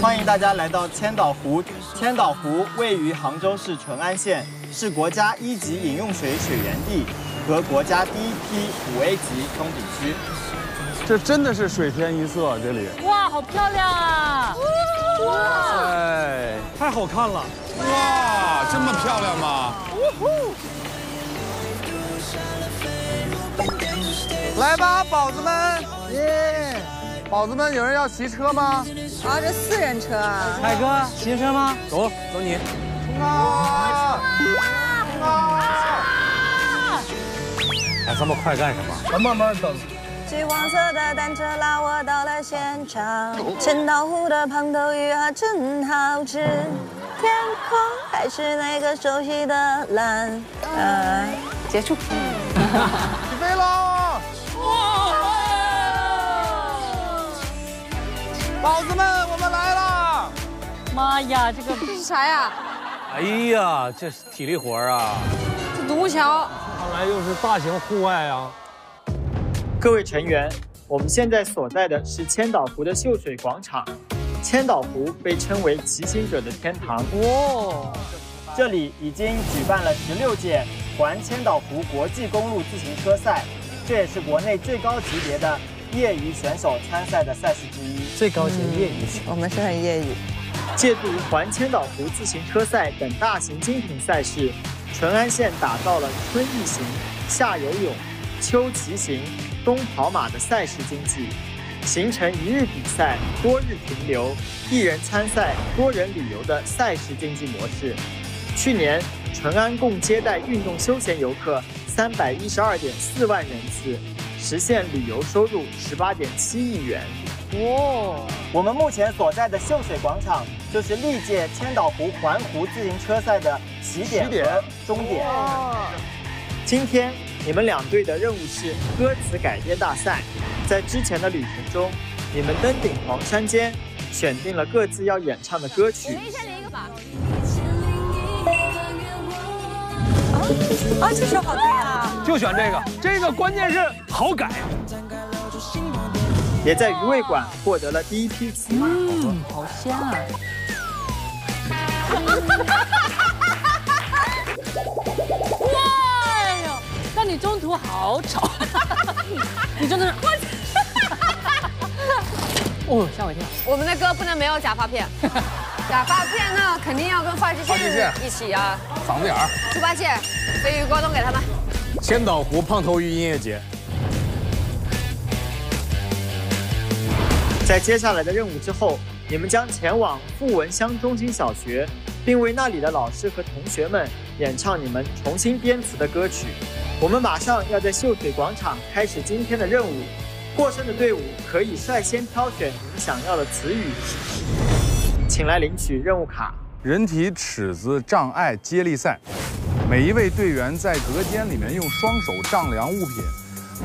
欢迎大家来到千岛湖。千岛湖位于杭州市淳安县，是国家一级饮用水水源地和国家第一批五 A 级风景区。这真的是水天一色，这里哇，好漂亮啊！哇，哎，太好看了！哇，这么漂亮吗？来吧，宝子们！耶，宝子们，有人要骑车吗？啊，这四人车啊！海哥，骑车吗？走，走你！冲啊！冲啊！还这么快干什么？咱慢慢等。橘黄色的单车拉我到了现场，千岛湖的胖头鱼啊真好吃，天空还是那个熟悉的蓝。呃，结束。起飞喽！宝子们，我们来了！妈呀，这个这是啥呀？哎呀，这是体力活啊！这独木桥。看来又是大型户外啊！各位成员，我们现在所在的是千岛湖的秀水广场。千岛湖被称为骑行者的天堂。哇！这里已经举办了十六届环千岛湖国际公路自行车赛，这也是国内最高级别的业余选手参赛的赛事之一。最高级业余，我们是很业余。借助环千岛湖自行车赛等大型精品赛事，淳安县打造了春意行、夏游泳、秋骑行、冬跑马的赛事经济，形成一日比赛、多日停留、一人参赛、多人旅游的赛事经济模式。去年，淳安共接待运动休闲游客三百一十二点四万人次，实现旅游收入十八点七亿元。哇！我们目前所在的秀水广场，就是历届千岛湖环湖自行车赛的起点和终点。今天你们两队的任务是歌词改编大赛。在之前的旅程中，你们登顶黄山间，选定了各自要演唱的歌曲。啊，这首好听啊！就选这个，这个关键是好改。也在鱼味馆获得了第一批。嗯，好香啊！哇哟！但你中途好吵，你真的 是哦，吓我一跳！我们的歌不能没有假发片，假发片呢肯定要跟坏之线一起啊。嗓子眼儿。猪八戒、飞鱼锅都给他们。千岛湖胖头鱼音乐节。在接下来的任务之后，你们将前往富文乡中心小学，并为那里的老师和同学们演唱你们重新编词的歌曲。我们马上要在秀水广场开始今天的任务。获胜的队伍可以率先挑选你想要的词语，请来领取任务卡。人体尺子障碍接力赛，每一位队员在隔间里面用双手丈量物品。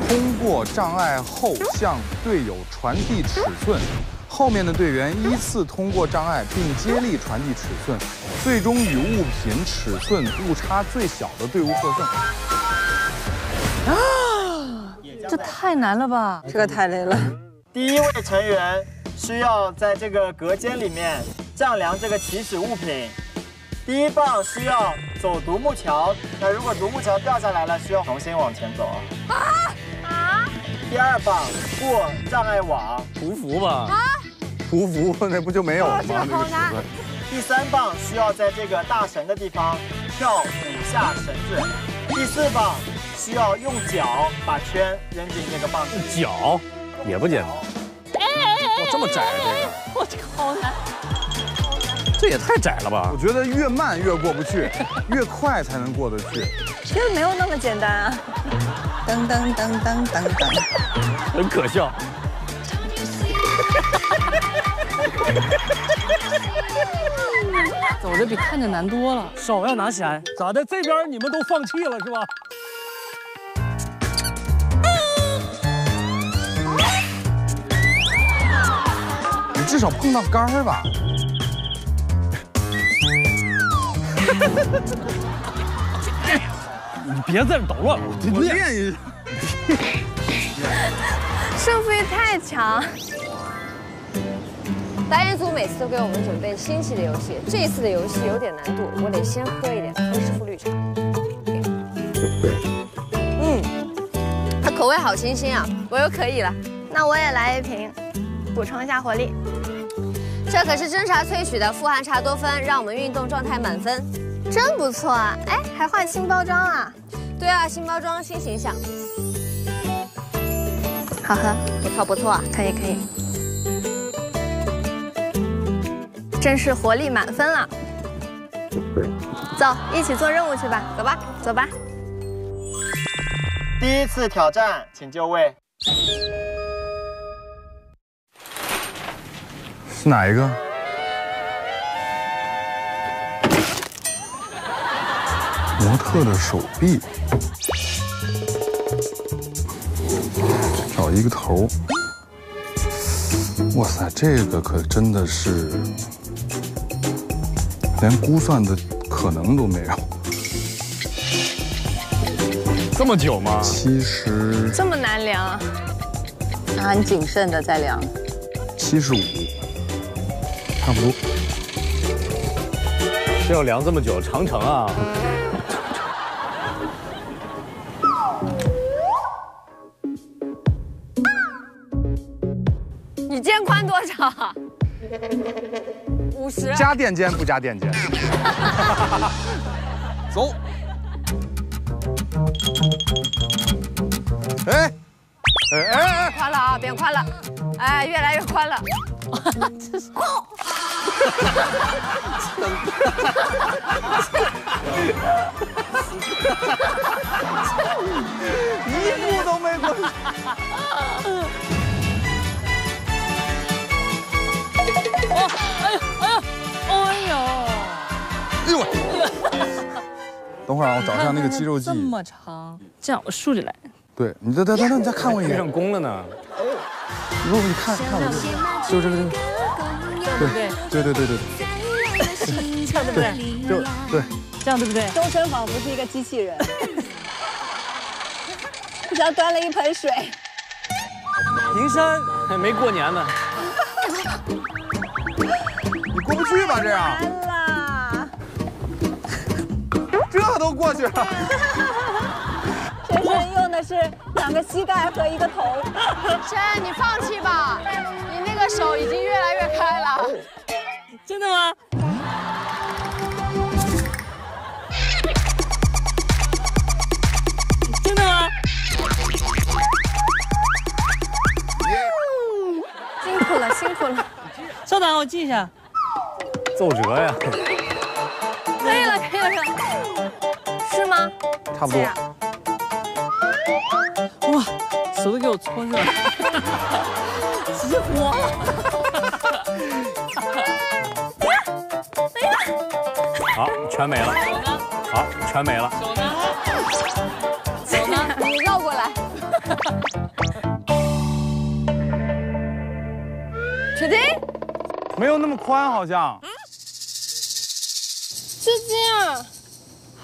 通过障碍后向队友传递尺寸，后面的队员依次通过障碍并接力传递尺寸，最终与物品尺寸误差最小的队伍获胜。啊，这太难了吧！这个太累了。第一位成员需要在这个隔间里面丈量这个起始物品。第一棒需要走独木桥，那如果独木桥掉下来了，需要重新往前走啊啊！第二棒过障碍网，匍匐吧啊！匍匐那不就没有了吗？这个好难。第三棒需要在这个大绳的地方跳五下绳子。第四棒需要用脚把圈扔进这个棒子。脚也不简单。哇，这么窄啊这个！我这个好难。这也太窄了吧！我觉得越慢越过不去，越快才能过得去。其实没有那么简单啊！噔噔噔噔噔噔，很可笑。走着比看着难多了。手要拿起来，咋的？这边你们都放弃了是吧？至少碰到杆儿吧。你别在这捣乱，我练一下。胜负欲太强。导演组每次都给我们准备新奇的游戏，这次的游戏有点难度，我得先喝一点康师傅绿茶。嗯，它口味好清新啊，我又可以了。那我也来一瓶，补充一下活力。这可是真茶萃取的，富含茶多酚，让我们运动状态满分。真不错啊！哎，还换新包装啊？对啊，新包装新形象，好喝，不错不错，可以可以。真是活力满分了。走，一起做任务去吧。走吧，走吧。第一次挑战，请就位。是哪一个？模特的手臂，找一个头。哇塞，这个可真的是连估算的可能都没有。这么久吗？七十这么难量啊？他很谨慎的在量。七十五，差不多。是要量这么久，长城啊！你肩宽多少？五十。加垫肩不加垫肩？走。哎，哎哎哎！宽了啊，变宽了，哎，越来越宽了。这是一步都没过去。哦，哎呦哎呦哎呦，哎呦喂！等会儿啊，我找一下那个肌肉记忆。这么长，这样我竖着来。对你，等等等等，你再看我一眼。背上弓了呢。不不，你看看我这，就这个这个。对不对？对对对对对。这样对不对？就对。这样对不对？周深仿佛是一个机器人，就像端了一盆水。平山还没过年呢。你过不去吧这样？完啦！这都过去了。深深用的是两个膝盖和一个头。深，你放弃吧，你那个手已经越来越开了。真的吗？真的吗？辛苦了，辛苦了。稍等，我记一下。奏折呀。可以了，可以了，可以了。是吗？差不多。哇，手都给我搓热了，直接慌了。好，全没了。好，全没了。手呢？手呢？你绕过来。确定？没有那么宽，好像。是这样。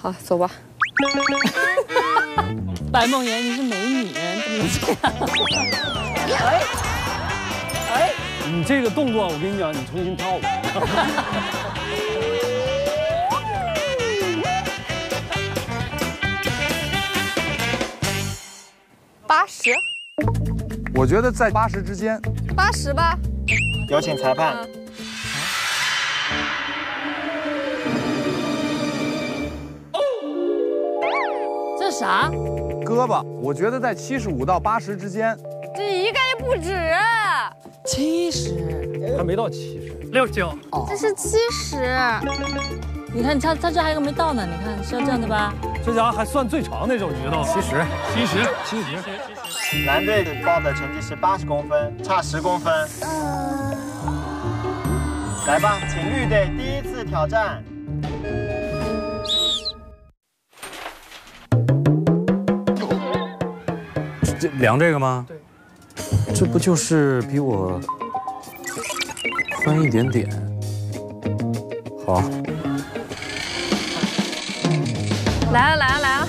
好，走吧。白梦妍，你是美女，哎，哎，你这个动作，我跟你讲，你重新跳吧。八十，我觉得在八十之间。八十吧。有请裁判。这是啥？胳膊，我觉得在七十五到八十之间。这一个也不止。七十，还没到七十。六十九。这是七十。你看他他这还有个没到呢，你看是要这样的吧？这家伙还算最长那种，你知道吗？七十，七十，七十。蓝队报的成绩是八十公分，差十公分。来吧，请绿队第一次挑战。这量这个吗？对，这不就是比我宽一点点？好。来啊来啊来啊！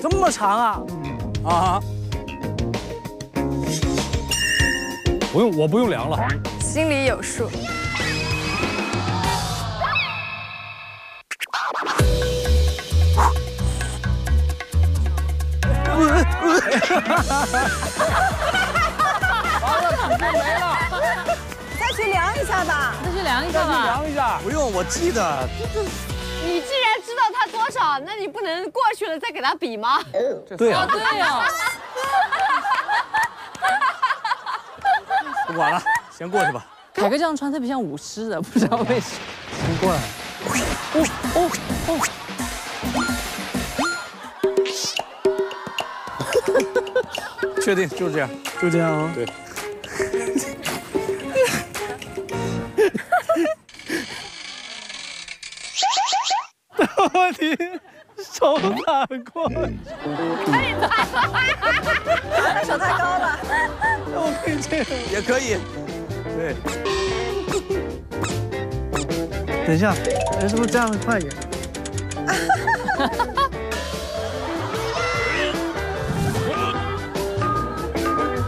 这么长啊？啊。不用，我不用量了，心里有数。我记得。你既然知道他多少，那你不能过去了再给他比吗？对啊，对啊。不管了，先过去吧。凯哥这样穿特别像舞狮的，不知道为什么。先过来。确定就是这样，就这样啊。对。手打过，手太高了。我可以这样。也可以。对。等一下，哎，是不是这样会快一点？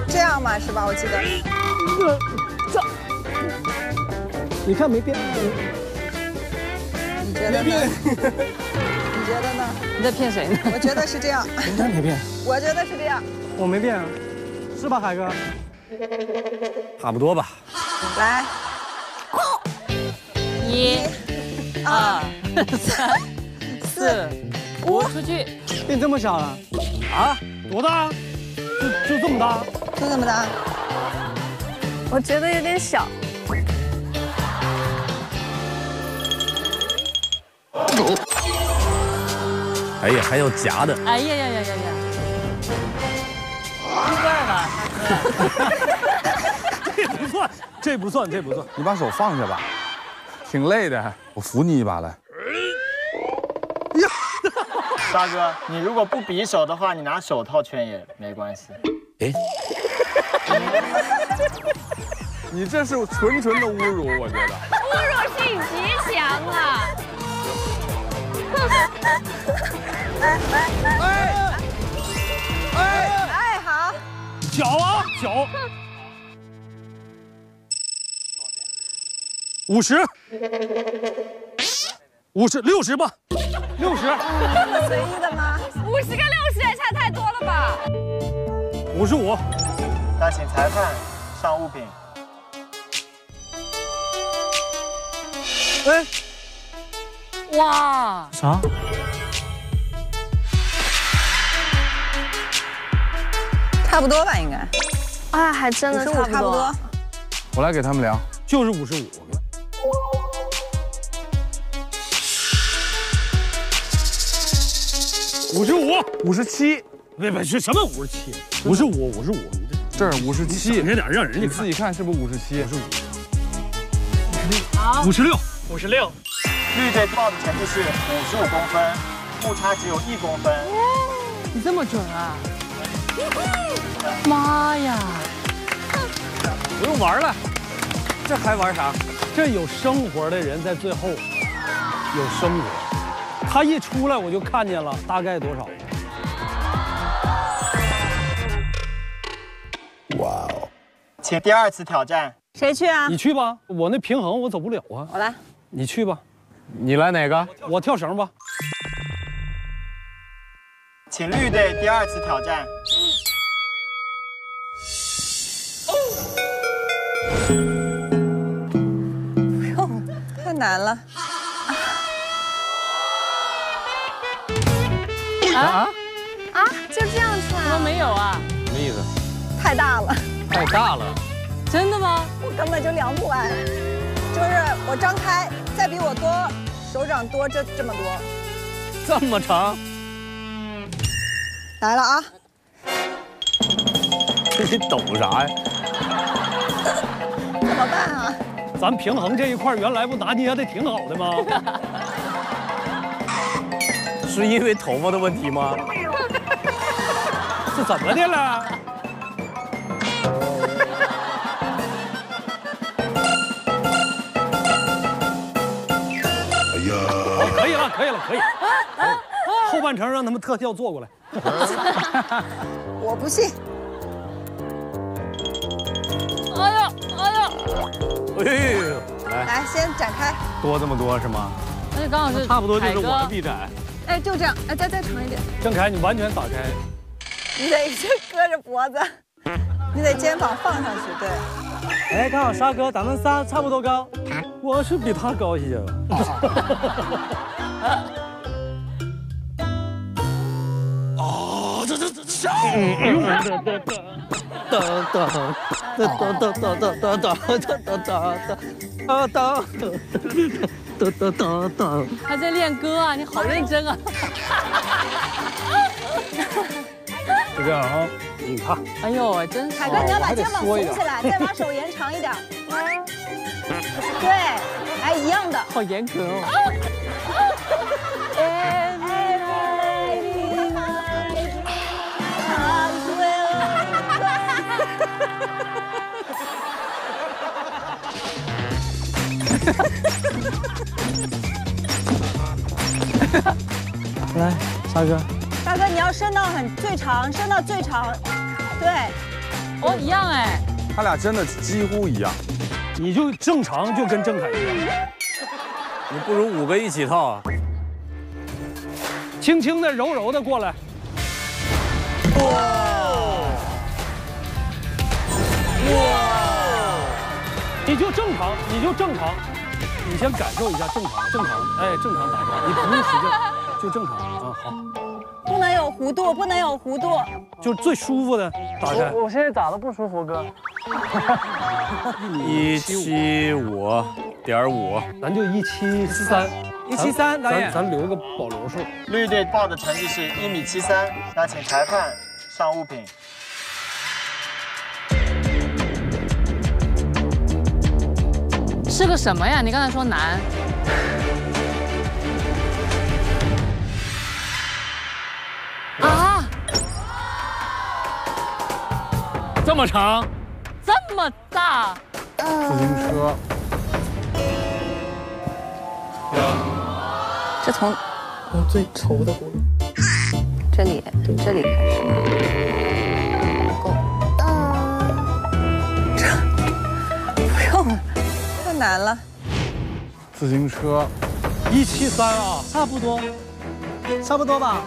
这样嘛，是吧？我记得。这，你看没变。你觉得呢？你觉得呢？你在骗谁呢？我觉得是这样。应该没变。我觉得是这样。我没变，是吧，海哥？差不多吧。来，一、二、三、四、五，出去。变这么小了？啊？多大？就就这么大？就这么大。我觉得有点小。哎呀，还要夹的。哎呀呀呀呀呀！一半吧。这不算，这不算，这不算。你把手放下吧，挺累的，我扶你一把来。大哥，你如果不比手的话，你拿手套圈也没关系。哎，你这是纯纯的侮辱，我觉得。侮辱性极强啊！哎哎哎哎哎，好。脚啊，脚。五十，五十，六十吧，六十，这么随意的吗？五十跟六十也差太多了吧？五十五。那请裁判上物品。哎，哇！啥？差不多吧，应该。啊，还真的差不多差不多。。我来给他们量。就是五十五。五十五，五十七，别别是什么五十七？五十五，五十五，你这儿五十这七省，着点让人家你自己看是不是五十七？五十六，五十六，绿队报的成绩是五十五公分，误差只有一公分。你这么准啊！妈呀！不用玩了，这还玩啥？这有生活的人在最后有生活，他一出来我就看见了大概多少。哇哦请第二次挑战。谁去啊？你去吧，我那平衡我走不了啊。我来。你去吧，你来哪个？我跳绳吧。请绿队第二次挑战。难了。啊啊，就这样怎么？没有啊？什么意思？太大了，太大了。真的吗？我根本就量不完。就是我张开，再比我多手掌多这这么多。这么长？来了啊！你抖啥呀？怎么办啊？咱平衡这一块原来不拿捏的挺好的吗？是因为头发的问题吗？是怎么的了？哎呀，可以了，可以了，可以。后半程让他们特效做过来。我不信。哎呦，来，来，先展开。多这么多是吗？那就刚好是差不多就是我的臂展。哎，就这样，哎，再再长一点。郑恺，你完全打开。你得先搁着脖子，你得肩膀放上去，对。哎，刚好沙哥，咱们仨差不多高。我是比他高一些吧。哦，这这这笑。哒哒哒哒哒哒哒哒哒哒哒哒哒哒哒哒哒哒。他在练歌啊，你好认真啊。就这样啊，你看。哎呦，真是。凯哥，你要把肩膀耸起来，再把手延长一点。对，哎，一样的。好严格哦。来，沙哥。大哥，你要伸到很最长，伸到最长，对。哦，一样哎。他俩真的几乎一样。你就正常，就跟郑恺一样。你不如五个一起套啊。轻轻的、柔柔的过来。哇！哇！你就正常，你就正常，你先感受一下正常，正常，哎，正常打开，你不用使劲，就正常啊，好。不能有弧度，不能有弧度，就最舒服的打开。我现在打的不舒服，哥。一七五点五，咱就一七三，一七三，导演，咱咱留个保留数。绿队报的成绩是一米七三，那请裁判上物品。是个什么呀？你刚才说难。啊！这么长，这么大，自行车。这从从最稠的轱辘，这里这里开始，难了。自行车，一七三啊，差不多，差不多吧。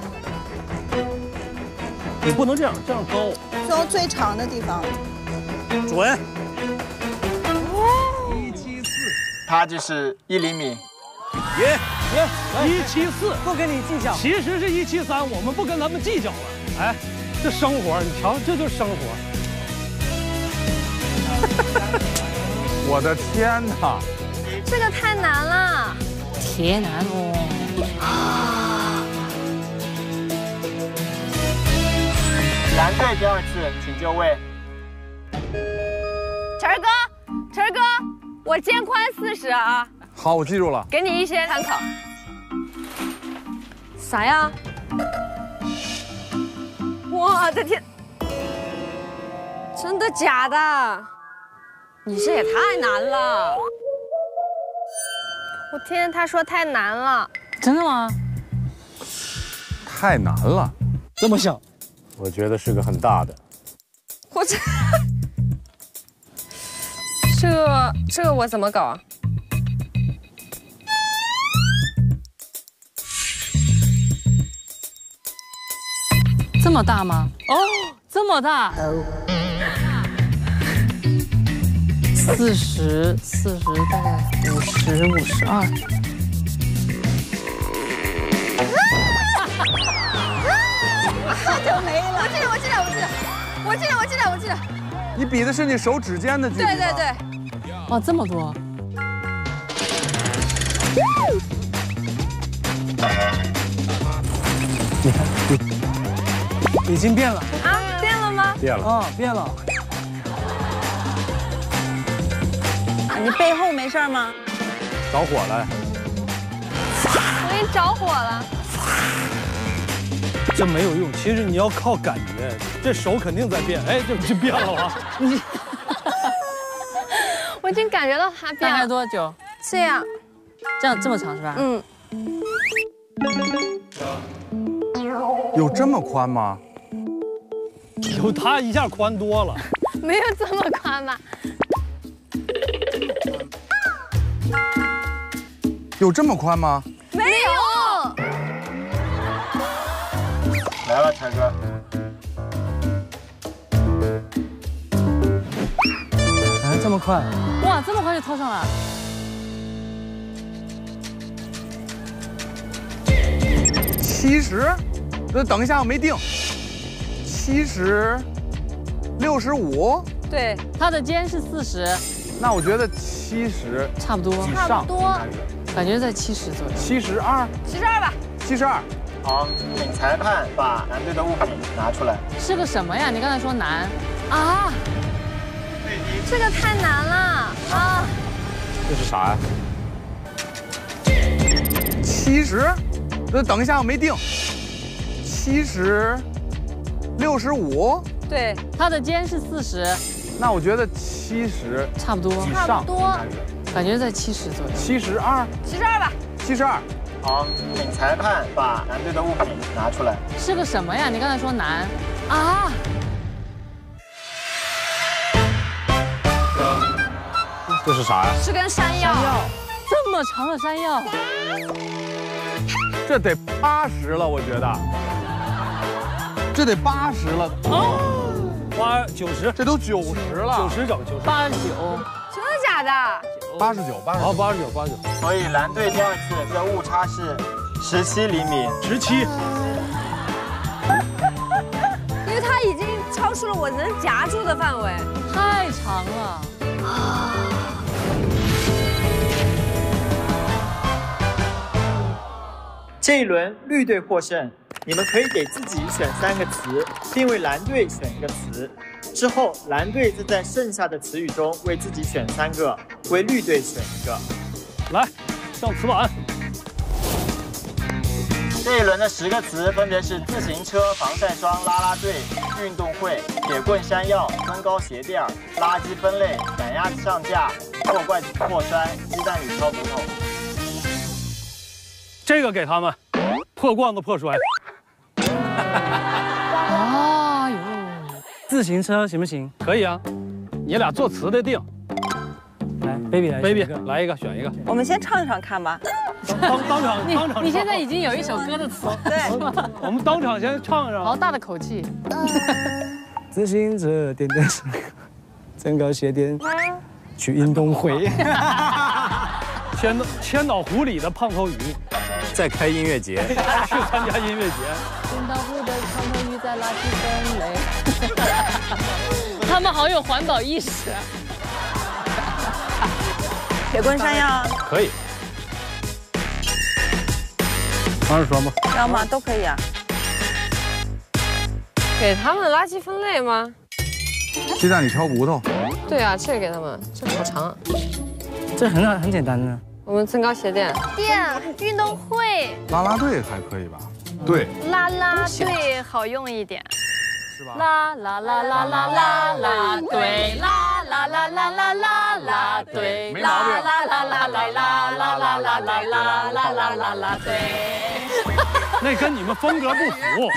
你不能这样，这样高。从最长的地方，准。一七四，它就是一厘米。耶耶，一七四，不跟你计较。其实是一七三，我们不跟他们计较了。哎，这生活，你瞧，这就是生活。我的天哪！这个太难了，铁难哦。蓝队第二次，请就位。晨儿哥，晨儿哥，我肩宽四十啊。好，我记住了。给你一些参考。啥呀？我的天！真的假的？你这也太难了。我听见他说太难了。真的吗？太难了，这么小。我觉得是个很大的。我这 这这我怎么搞啊？这么大吗？哦，这么大。四十，四十，大概五十，五十二。就没了。我记得，我记得，我记得，我记得，我记得，我记得。你比的是你手指尖的距离。对对对。哇，这么多。你看，已经变了啊？变了吗？变了啊，变了。你背后没事吗？着火了。我给你着火了。这没有用，其实你要靠感觉，这手肯定在变，哎，就就变了啊！你，我已经感觉到它变了。大概多久？这样，这样这么长是吧？嗯。有这么宽吗？有它一下宽多了。没有这么宽吧？有这么宽吗？没有。来了，才哥。哎，这么快？哇，这么快就套上了？七十？那等一下，我没定。七十，六十五？对，他的肩是四十，那我觉得七十差不多，差不多。感觉在七十左右。七十二？七十二吧。七十二。好，请裁判把男队的物品拿出来。是个什么呀？你刚才说难啊？这个太难了啊！这是啥呀？七十？那等一下，我没定。七十，六十五？对，他的肩是四十，那我觉得七十差不多，差不多。感觉在七十左右。七十二？七十二吧。七十二。好，请裁判把男队的物品拿出来。是个什么呀？你刚才说难啊？这是啥呀？是根山药。这么长的山药，这得八十了，我觉得。这得八十了。哦，八九十，这都九十了。九十整，九十。八十九。真的假的？八十九，八十九。好，八十九，八十九。所以蓝队第二次的误差是十七厘米。十七。因为它已经超出了我能夹住的范围，太长了。啊。这一轮绿队获胜，你们可以给自己选三个词，并为蓝队选一个词。之后蓝队就在剩下的词语中为自己选三个，为绿队选一个。来，上词板。这一轮的十个词分别是自行车、防晒霜、啦啦队、运动会、铁棍山药、增高鞋垫、垃圾分类、赶鸭子上架、破罐子破摔、鸡蛋里挑骨头。这个给他们，破罐子破摔。自行车行不行？可以啊，你俩作词的定。来，baby 来，baby 来一个，选一个。我们先唱一唱看吧。当当场 你当场。你现在已经有一首歌的词，对，我们当场先唱上。好大的口气。自行车电电车，增高鞋垫，去运动会。千千岛湖里的胖头鱼，在开音乐节，去参加音乐节。千岛湖的胖头鱼在垃圾分类。他们好有环保意识。铁棍山药可以。二十双吧。要吗？都可以啊。给他们垃圾分类吗？鸡蛋里挑骨头。对啊，这个给他们，这好长啊。这很很简单的。我们增高鞋垫。垫运动会。啦啦队还可以吧？对。啦啦队好用一点。是吧？啦啦啦啦啦啦啦队，啦啦啦啦啦啦啦队，没毛病。啦啦啦啦啦啦啦啦啦啦啦啦啦啦队。那跟你们风格不符，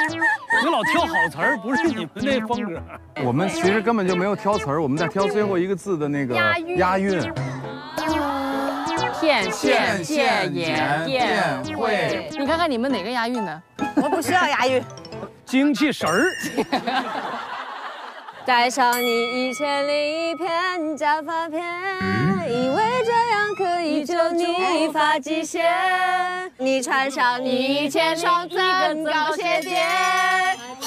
你老挑好词儿，不是你们那风格。我们其实根本就没有挑词儿，我们在挑最后一个字的那个押韵。片线线眼电会，你看看你们哪个押韵的？我不需要押韵。精气神儿。带上你一千零一片假发片，以为这样可以救你发际线。你穿上你一千双增高鞋垫。你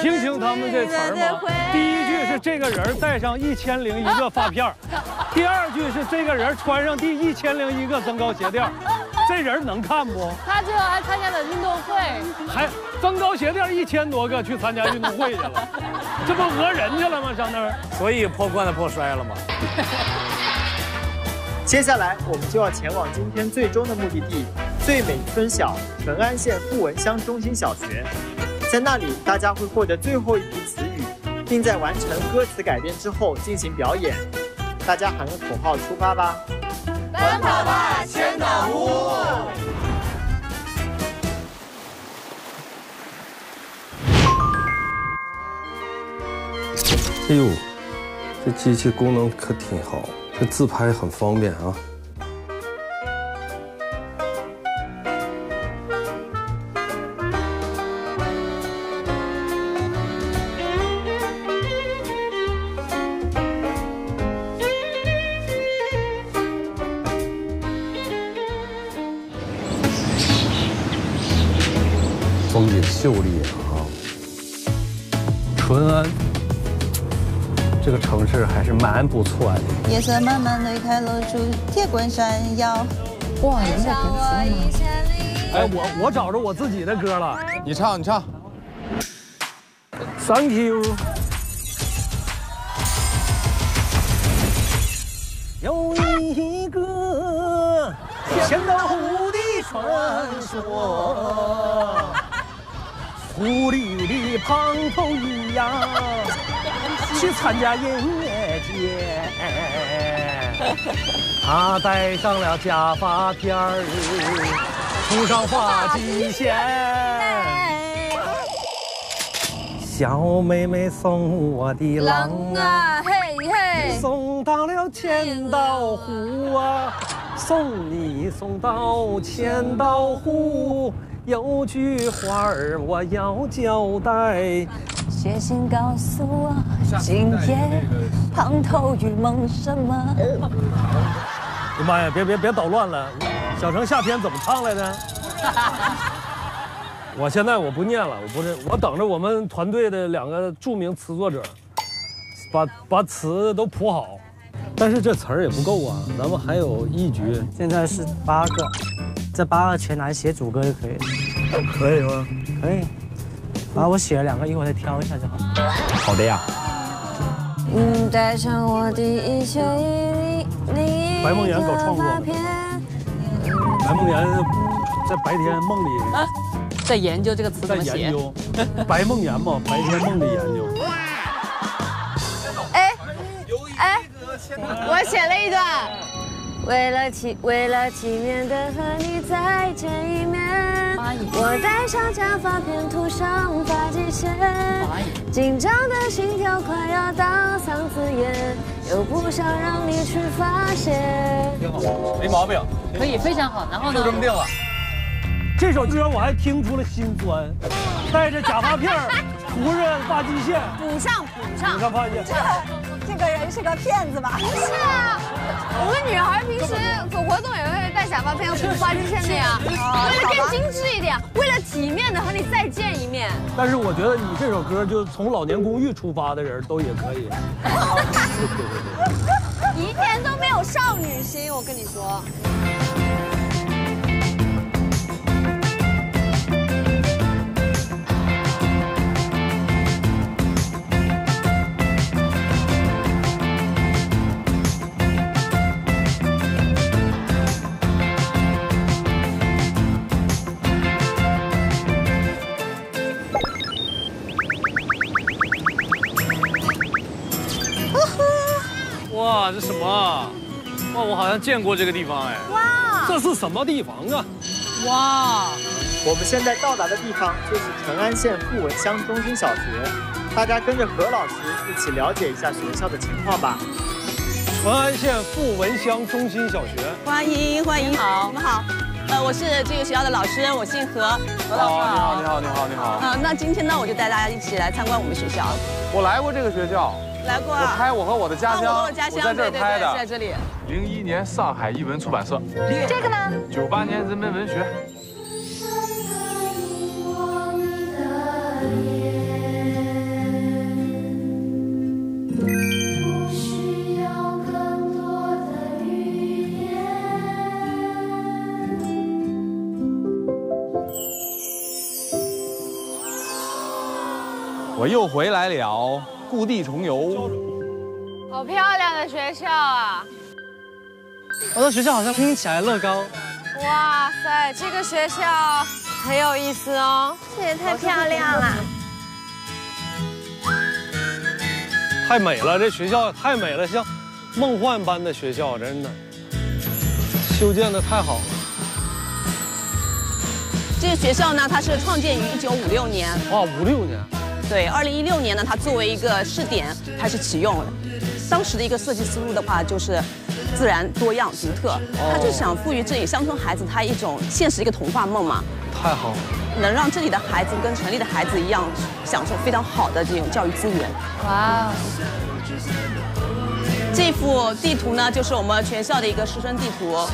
听清他们这词儿吗？第一句是这个人带上一千零一个发片儿，第二句是这个人穿上第一千零一个增高鞋垫儿。这人能看不？他最后还参加了运动会，还增高鞋垫一千多个去参加运动会去了，这不讹人去了吗？上那儿，所以破罐子破摔了吗？接下来我们就要前往今天最终的目的地——最美村小淳安县富文乡中心小学，在那里大家会获得最后一批词语，并在完成歌词改编之后进行表演。大家喊个口号出发吧！奔跑吧，千岛湖！哎呦，这机器功能可挺好，这自拍很方便啊。夜色慢慢推开，露出铁棍闪耀。哇，人家填词了吗？哎，我我找着我自己的歌了，你唱，你唱。Thank you。有一个千岛湖的传说，湖里的胖头鱼呀，去参加音乐节，他戴上了假发片儿，涂上发际线。小妹妹送我的郎啊，嘿嘿，送到了千岛湖啊，送你送到千岛湖。有句话儿我要交代，写信告诉我，今夜胖头鱼梦什么？哎呀妈呀，别别别捣乱了，小城夏天怎么唱来着？我现在我不念了，我不是，我等着我们团队的两个著名词作者，把把词都谱好。但是这词儿也不够啊，咱们还有一局，现在是八个，这八个全来写主歌就可以了。可以吗？可以。啊，我写了两个，一会儿再挑一下就好。好的呀。嗯，带上我的一切一粒。白梦妍搞创作。白梦妍在白天梦里。啊在研究这个词怎么写？在研究，白梦妍嘛，白天梦里研究。哎，哎，我写了一段，为了体为了体面的和你再见一面，我戴上假发片，涂上发际线，紧张的心跳快要到嗓子眼，又不想让你去发现。挺好，没毛病，可以非常好。然后呢？就这么定了。这首歌我还听出了心酸，戴着假发片涂着发际线，补上补上补上发际线。这个人是个骗子吧？不是啊，我们女孩平时走活动也会戴假发片、补发际线的呀，为了更精致一点，为了体面的和你再见一面。但是我觉得你这首歌就从老年公寓出发的人都也可以。一点都没有少女心，我跟你说。像见过这个地方哎。哇，这是什么地方啊？哇，我们现在到达的地方就是淳安县富文乡中心小学，大家跟着何老师一起了解一下学校的情况吧。淳安县富文乡中心小学，欢迎欢迎，好，你们好。呃，我是这个学校的老师，我姓何。何老师好，你好，你好，你好。嗯，那今天呢，我就带大家一起来参观我们学校。我来过这个学校。来过，我拍我和我的家乡，我在这儿拍的，在这里。零一年上海译文出版社，这个呢？九八年人民文学。我又回来了。故地重游，好漂亮的学校啊！我的学校好像听起来乐高。哇塞，这个学校很有意思哦，这也太漂亮了，太美了，这学校太美了，像梦幻般的学校，真的修建的太好了。这个学校呢，它是创建于一九五六年。哇，五六年。对，二零一六年呢，它作为一个试点开始启用了。当时的一个设计思路的话，就是自然、多样、独特。他就想赋予这里乡村孩子他一种现实一个童话梦嘛。太好了，能让这里的孩子跟城里的孩子一样，享受非常好的这种教育资源。哇！这幅地图呢，就是我们全校的一个师生地图。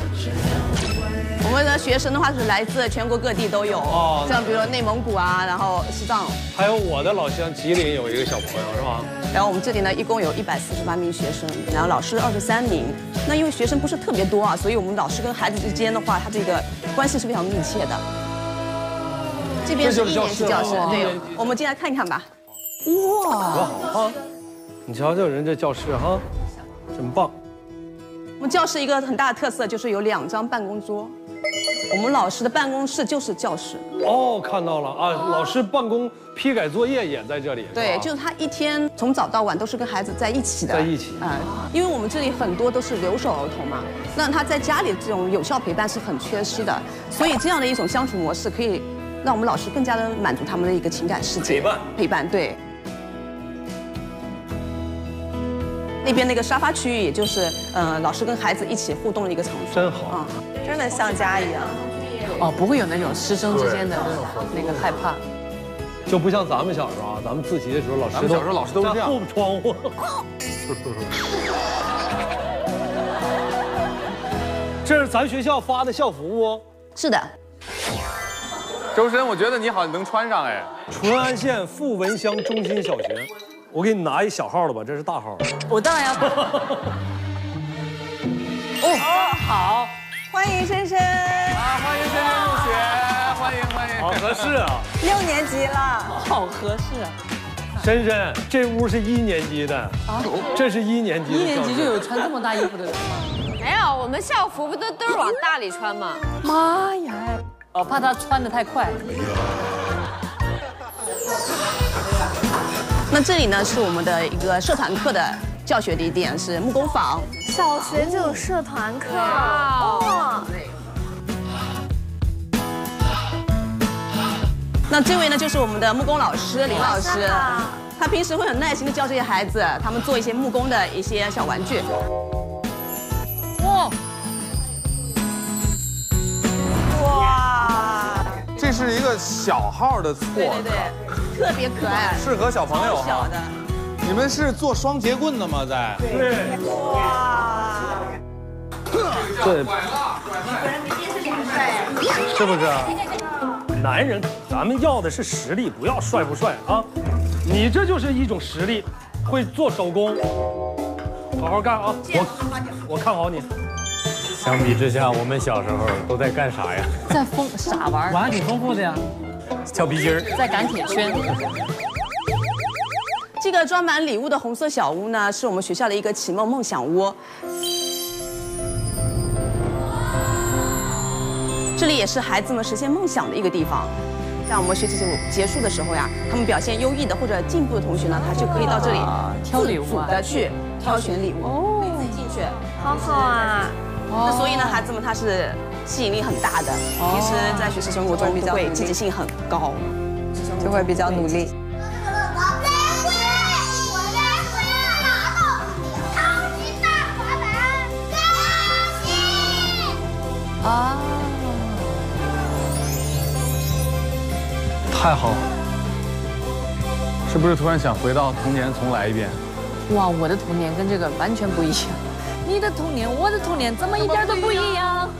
我们的学生的话是来自全国各地都有，哦像比如内蒙古啊，然后西藏，还有我的老乡吉林有一个小朋友是吧？然后我们这里呢一共有一百四十八名学生，然后老师二十三名。那因为学生不是特别多啊，所以我们老师跟孩子之间的话，他这个关系是非常密切的。这边是一年级教室，对，我们进来看一看吧。哇，好，你瞧瞧人这教室哈，真棒。我们教室一个很大的特色就是有两张办公桌，我们老师的办公室就是教室。哦，看到了啊，老师办公批改作业也在这里。对，就是他一天从早到晚都是跟孩子在一起的。在一起啊，因为我们这里很多都是留守儿童嘛，那他在家里这种有效陪伴是很缺失的，所以这样的一种相处模式可以让我们老师更加的满足他们的一个情感世界。陪伴，陪伴，对。那边那个沙发区域，也就是呃老师跟孩子一起互动的一个场所，真好啊，真的像家一样。哦，不会有那种师生之间的那个害怕，就不像咱们小时候啊，咱们自习的时候，老师咱们小时候老师都是这样，后窗户。这是咱学校发的校服不？是的。周深，我觉得你好像能穿上哎。淳安县富文乡中心小学。我给你拿一小号的吧，这是大号。我当然要。哦，好，欢迎深深。啊，欢迎深深入学，欢迎欢迎。好合适啊。六年级了，好合适啊。深深，这屋是一年级的啊，这是一年级。一年级就有穿这么大衣服的人吗？没有，我们校服不都都是往大里穿吗？妈呀！我，怕他穿的太快。那这里呢是我们的一个社团课的教学地点，是木工坊。小学就有社团课哇！那这位呢就是我们的木工老师林老师，他平时会很耐心的教这些孩子，他们做一些木工的一些小玩具。哇！哇！这是一个小号的错，对对对。特别可爱，适合小朋友小的。你们是做双节棍的吗？在？对。哇！对。是不是？男人，咱们要的是实力，不要帅不帅啊！你这就是一种实力，会做手工，好好干啊！我我看好你。相比之下，我们小时候都在干啥呀？在疯傻玩，玩挺丰富的呀。跳皮筋儿，在赶铁圈。这个装满礼物的红色小屋呢，是我们学校的一个启梦梦想窝。这里也是孩子们实现梦想的一个地方。在我们学习结束的时候呀，他们表现优异的或者进步的同学呢，他就可以到这里挑礼物的去挑选礼物哦，进去，好好啊。那所以呢，孩子们他是。吸引力很大的，平时在学习生活中比较会积极性很高，就会比较努力。啊！太好了！是不是突然想回到童年重来一遍？哇，我的童年跟这个完全不一样。你的童年，我的童年，怎么一点都不一样？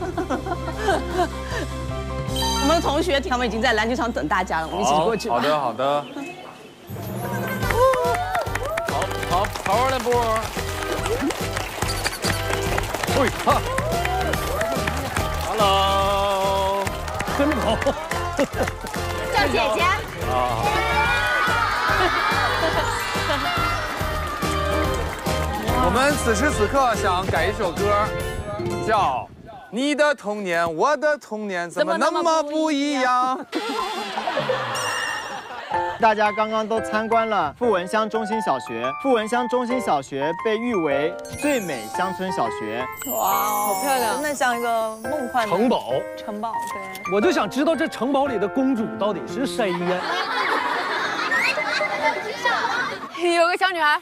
我们的同学他们已经在篮球场等大家了，我们一起过去。好的，好的。好好好好的步。喂，哈。Hello。跟着跑。叫姐姐。啊。我们此时此刻想改一首歌，叫《你的童年，我的童年怎么那么不一样》。大家刚刚都参观了富文乡中心小学，富文乡中心小学被誉为最美乡村小学。哇，好漂亮，真的像一个梦幻城堡。城堡，对。我就想知道这城堡里的公主到底是谁呀？有个小女孩。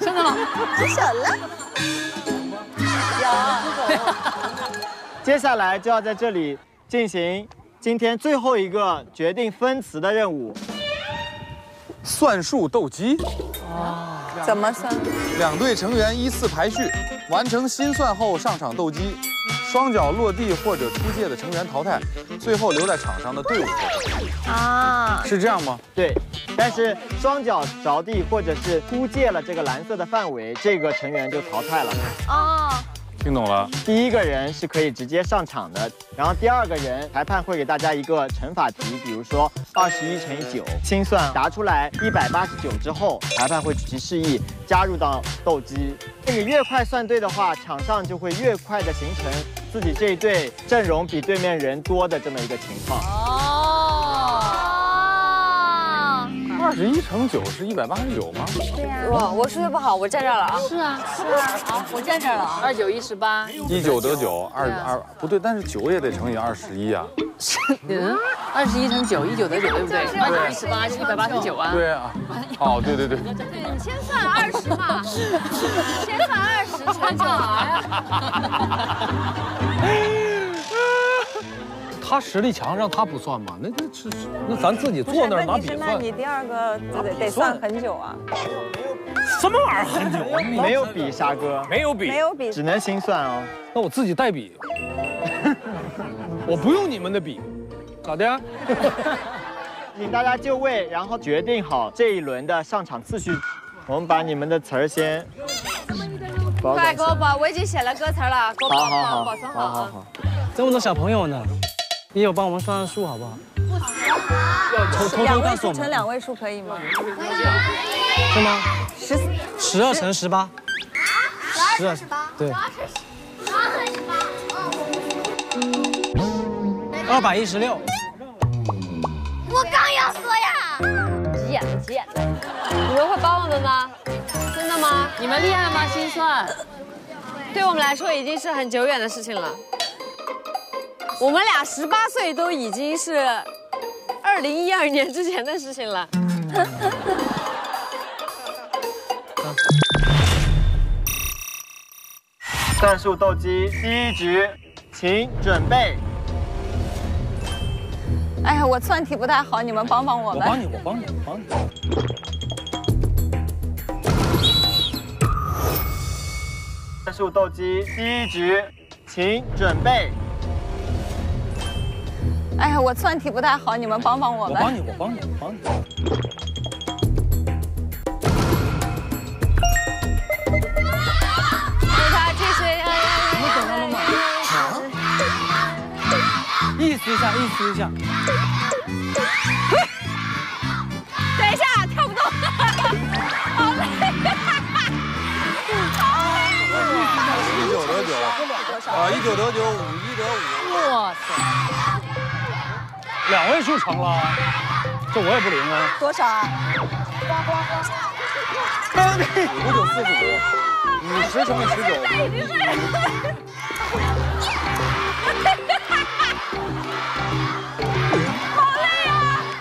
真的吗？举手了。有。接下来就要在这里进行今天最后一个决定分词的任务。算术斗鸡。哦。怎么算？两队成员依次排序，完成心算后上场斗鸡，双脚落地或者出界的成员淘汰，最后留在场上的队伍获胜。啊，是这样吗？对，但是双脚着地或者是出界了这个蓝色的范围，这个成员就淘汰了。哦，听懂了。第一个人是可以直接上场的，然后第二个人裁判会给大家一个乘法题，比如说二十一乘以九，心算答出来一百八十九之后，裁判会举旗示意加入到斗鸡。你越快算对的话，场上就会越快的形成自己这一队阵容比对面人多的这么一个情况。二十一乘九是一百八十九吗？对呀。哇，我数学不好，我站这儿了啊。是啊，是啊，好，我站这儿了啊。二九一十八，一九得九，二二不对，但是九也得乘以二十一啊。嗯，二十一乘九，一九得九，对不对？二九一十八是一百八十九啊。对啊。哦，对对对。对，你先算二十嘛，先算二十乘九呀。他实力强，让他不算吗？那那是那咱自己坐那儿拿笔那算。你第二个得得算很久啊。什么玩意儿很久啊？没有笔，沙哥没有笔，没有笔，只能心算哦。那我自己带笔，我不用你们的笔，咋的？请大家就位，然后决定好这一轮的上场次序。我们把你们的词儿先保快管给我保，我已经写了歌词了，给我保好好好，保保存好啊。好好好。这么多小朋友呢，也有帮我们算算数好不好？偷偷偷两位告诉我们，数乘两位数可以吗？可以是吗？十十二乘十八，十二乘八，对，二百一十六。我刚要说呀。急眼了，急眼了！你们会帮我们吗？真的吗？你们厉害吗？心算，对我们来说已经是很久远的事情了。我们俩十八岁都已经是二零一二年之前的事情了。算术斗鸡第一局，请准备。哎呀，我算题不太好，你们帮帮我们。我帮你，我帮你，我帮你。算术斗鸡第一局，请准备。哎呀，我算题不太好，你们帮帮我吧。我帮你，我帮你，我帮你。让他继续。意思一下，意思一下。等一下，跳不动，好累。一九得九，啊，一九得九，五一得五。哇塞，两位数成了，这我也不灵啊。多少？五九四十五，五十乘以十九。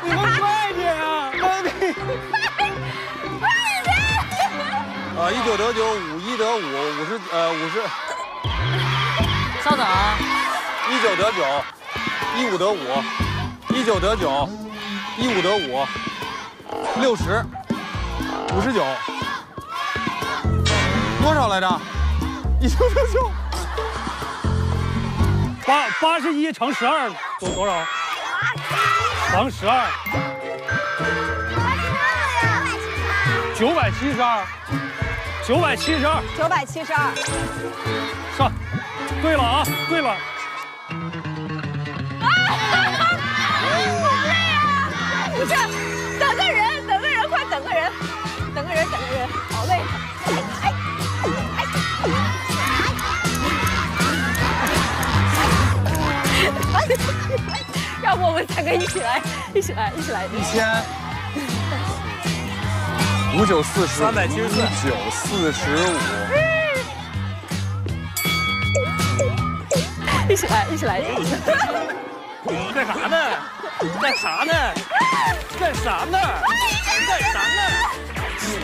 你们快点啊！啊，一九得九，五一得五，五十呃五十，稍等啊，一九得九，一五得五，一九得九，一五得五，六十，五十九，多少来着？一九得九，八八十一乘十二多多少？乘十二，九百七十二，九百七十二，九百七十二。上，对了啊，对了，不是，等个人，等个人，快等个人，等个人，等个人，好累。哎要不我们三个一起来，一起来，一起来。一千，五九四十，三百七十四五九四十五，一起来，一起来。干啥呢？干啥呢？干啥呢？干啥呢？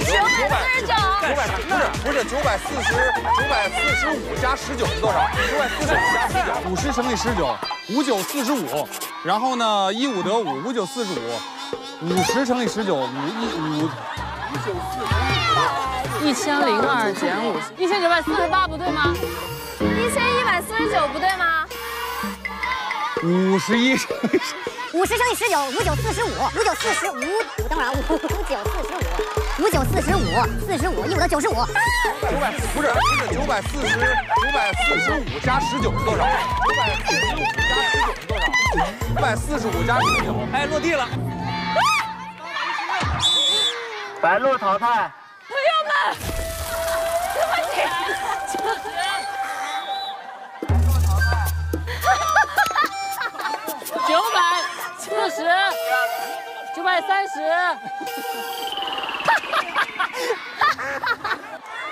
九百四十九，九百不是不是九百四十，九百四十五加十九是多少？九百四十五加十九，五十乘以十九，五九四十五，然后呢一五得五，五九四十五，五十乘以十九，五一五一千零二减五十，一千九百四十八不对吗？一千一百四十九不对吗？五十一，五十乘以十九，五九四十五，五九四十五，等会儿啊，五五九四十五，五九四十五，四十五，一五得九十五。九百不是不是九百四十，九百四十五加十九是多少？九百四十五加十九是多少？九百四十五加十九，哎，落地了。白鹿淘汰。朋友们，对不起，四十，九百三十，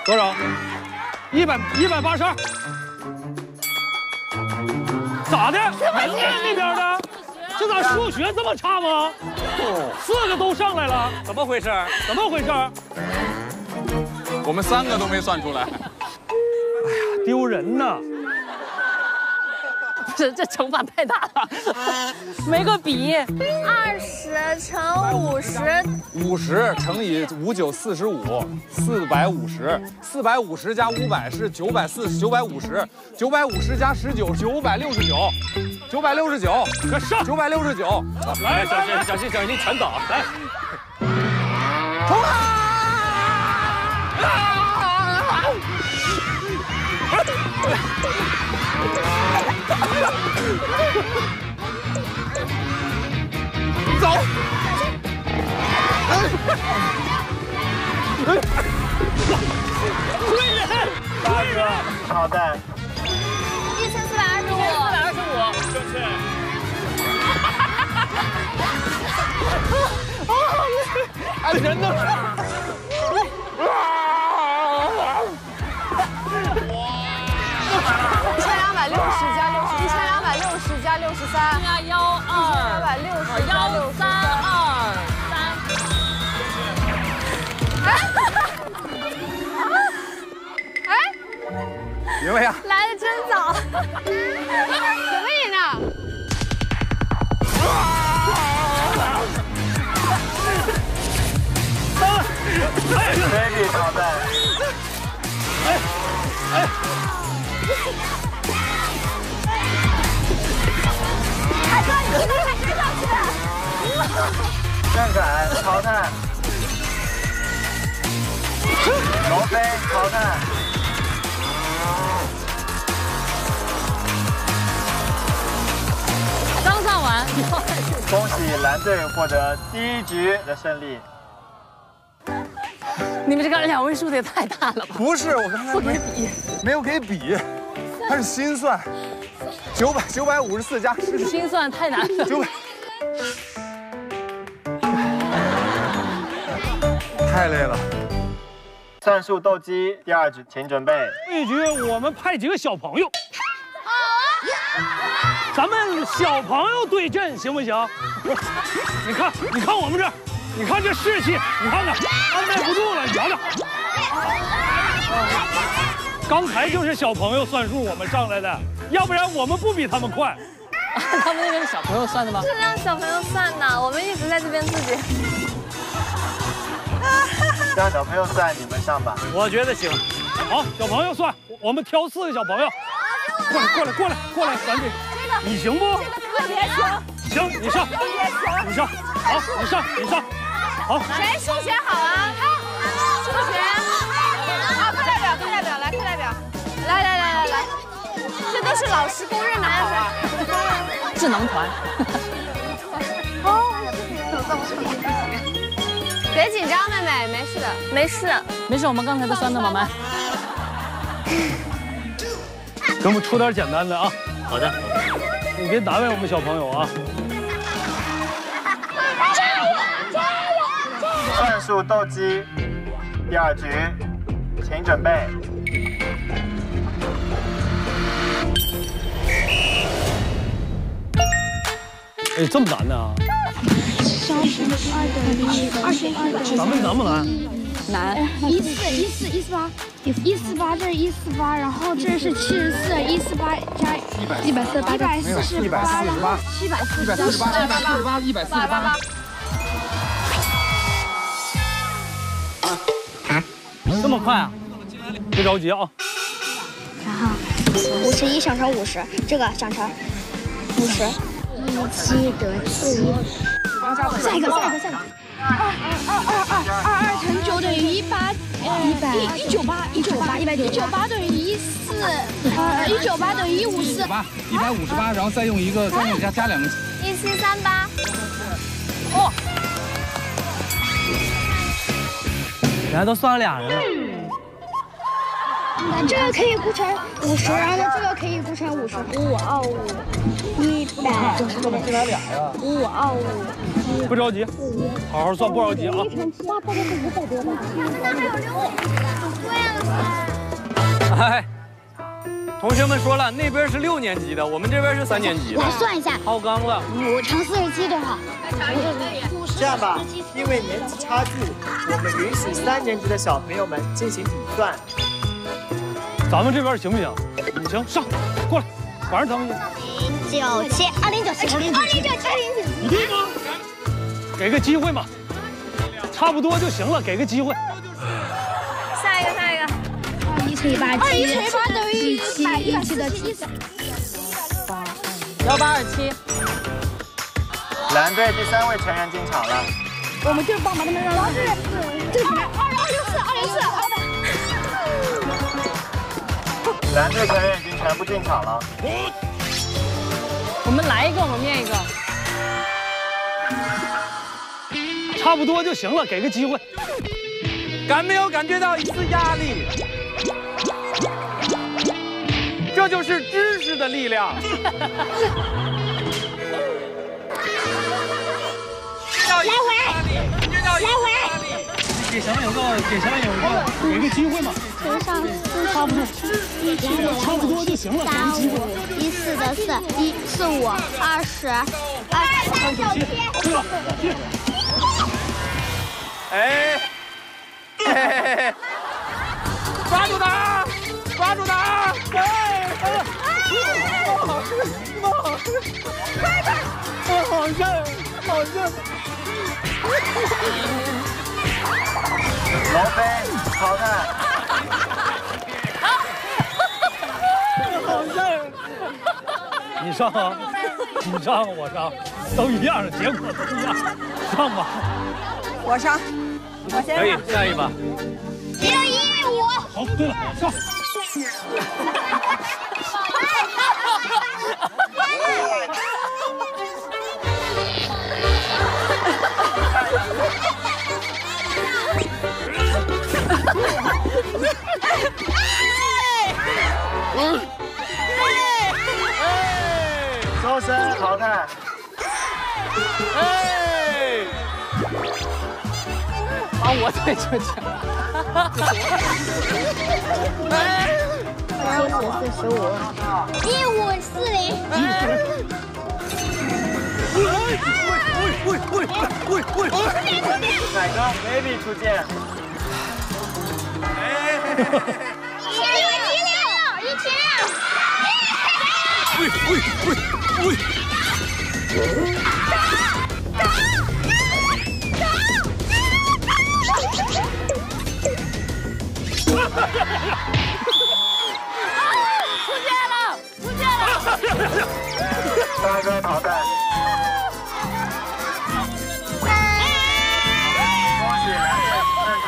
多少？一百一百八十二。咋的？人家那边的，这咋数学这么差吗？四个都上来了，怎么回事？怎么回事？我们三个都没算出来。哎呀，丢人呐！不是，这乘法太大了，没个比。二十乘五十，五十乘以五九四十五，四百五十，四百五十加五百是九百四，九百五十，九百五十加十九，九百六十九，九百六十九，快上，九百六十九，来，小心，小心，小心，全倒，来，冲啊！走！贵人，大哥，好的。一千四百二十五，一千四百二十五，正确。哎，人呢？哇一千两百六十加六十三，加幺一千两百六十加幺三二三哎哎，赢了呀！来的真早，怎么赢的？，baby 淘汰。哎哎。大哥，你怎么还追上去？郑凯淘汰。罗飞淘汰。刚上完，恭喜蓝队获得第一局的胜利。你们这个两位数的也太大了吧？不是，我刚才不给比，没有给比，他是心算，九百九百五十四加十九，心算太难了。九百，太累了。算术斗鸡第二局，请准备。这一局我们派几个小朋友，咱们小朋友对阵行不行？你看，你看我们这，你看这士气，你看看，按耐不住了，你瞧瞧。刚才就是小朋友算数我们上来的，要不然我们不比他们快。他们那边是小朋友算的吗？是让小朋友算的，我们一直在这边自己。让小朋友算，你们上吧。我觉得行。好，小朋友算，我们挑四个小朋友。过来，过来，过来，过来，咱这，你行不？特别行。行，你上。特别行。你上。好，你上，你上。好。谁数学好啊？这都是老师公认的好啊。智能团。哦，别紧张，妹妹，没事的，没事，没事，我们刚才都酸的慢慢。给我们出点简单的啊！好的，你别难为我们小朋友啊！算术斗鸡第二局，请准备。哎，这么难呢？小数二等于二减二等于。咱们难不难？难。一四一四一四八，一四八这是一四八，然后这是七十四，一四八加一百四十八，一百四十八，然后七百四十八，一百四十八，一百四十八，一百四十八。这么快啊？别着急啊。然后五十一乘上五十，这个想成五十。一七得七。下一个，下一个，下一个。二二二二二二乘九等于一八，一百一一九八一九八一百九一九八等于一四，一九八等于一五四。八一百五十八，然后再用一个再用加加两个。一七三八。哦。人家都算了俩人了。这个可以估成五十，然后呢，这个可以估成五十。五五二五，一百。怎么进来俩呀？五二五。不着急，好好算，不着急啊。一乘七，大概是五百多吧。那还有六，对了。哎，同学们说了，那边是六年级的，我们这边是三年级的。来算一下。掏缸了。五乘四十七多少？这样吧，因为年级差距，我们允许三年级的小朋友们进行比算。咱们这边行不行？行，上，过来，晚上咱们九七，二零九七，二零九七，二零九七。你对吗？给个机会嘛，差不多就行了，给个机会。下一个，下一个。二一乘以八，二一乘以八等于一七，一七的七。幺八二七。蓝队第三位成员进场了。我们就是棒棒他们老师，这个二二零四，二零四，二百。蓝队成员已经全部进场了。我们来一个，我们念一个。差不多就行了，给个机会。感没有感觉到一丝压力？这就是知识的力量。来回，来回。给小友个，给小友个，给个机会嘛。乘上差不多，差不多就行了。三五一四的四，一四五二十，二三九七。哎，哎，抓住他，抓住他！哎，好，好，快快，好像，好像。龙飞淘汰。好像。你上，你上，我上，都一样，结果都一样，上吧。我上，我先。可以，下一把。六一五。好，对了，上。周深淘汰。哎！把我推出去。哎！四十四十五，一五四零。喂喂喂喂喂喂！哪个 baby 出现？哎！一七六，一七六。喂喂喂喂！走走走！出现了，出现了！大哥淘汰。恭喜蓝队胜出。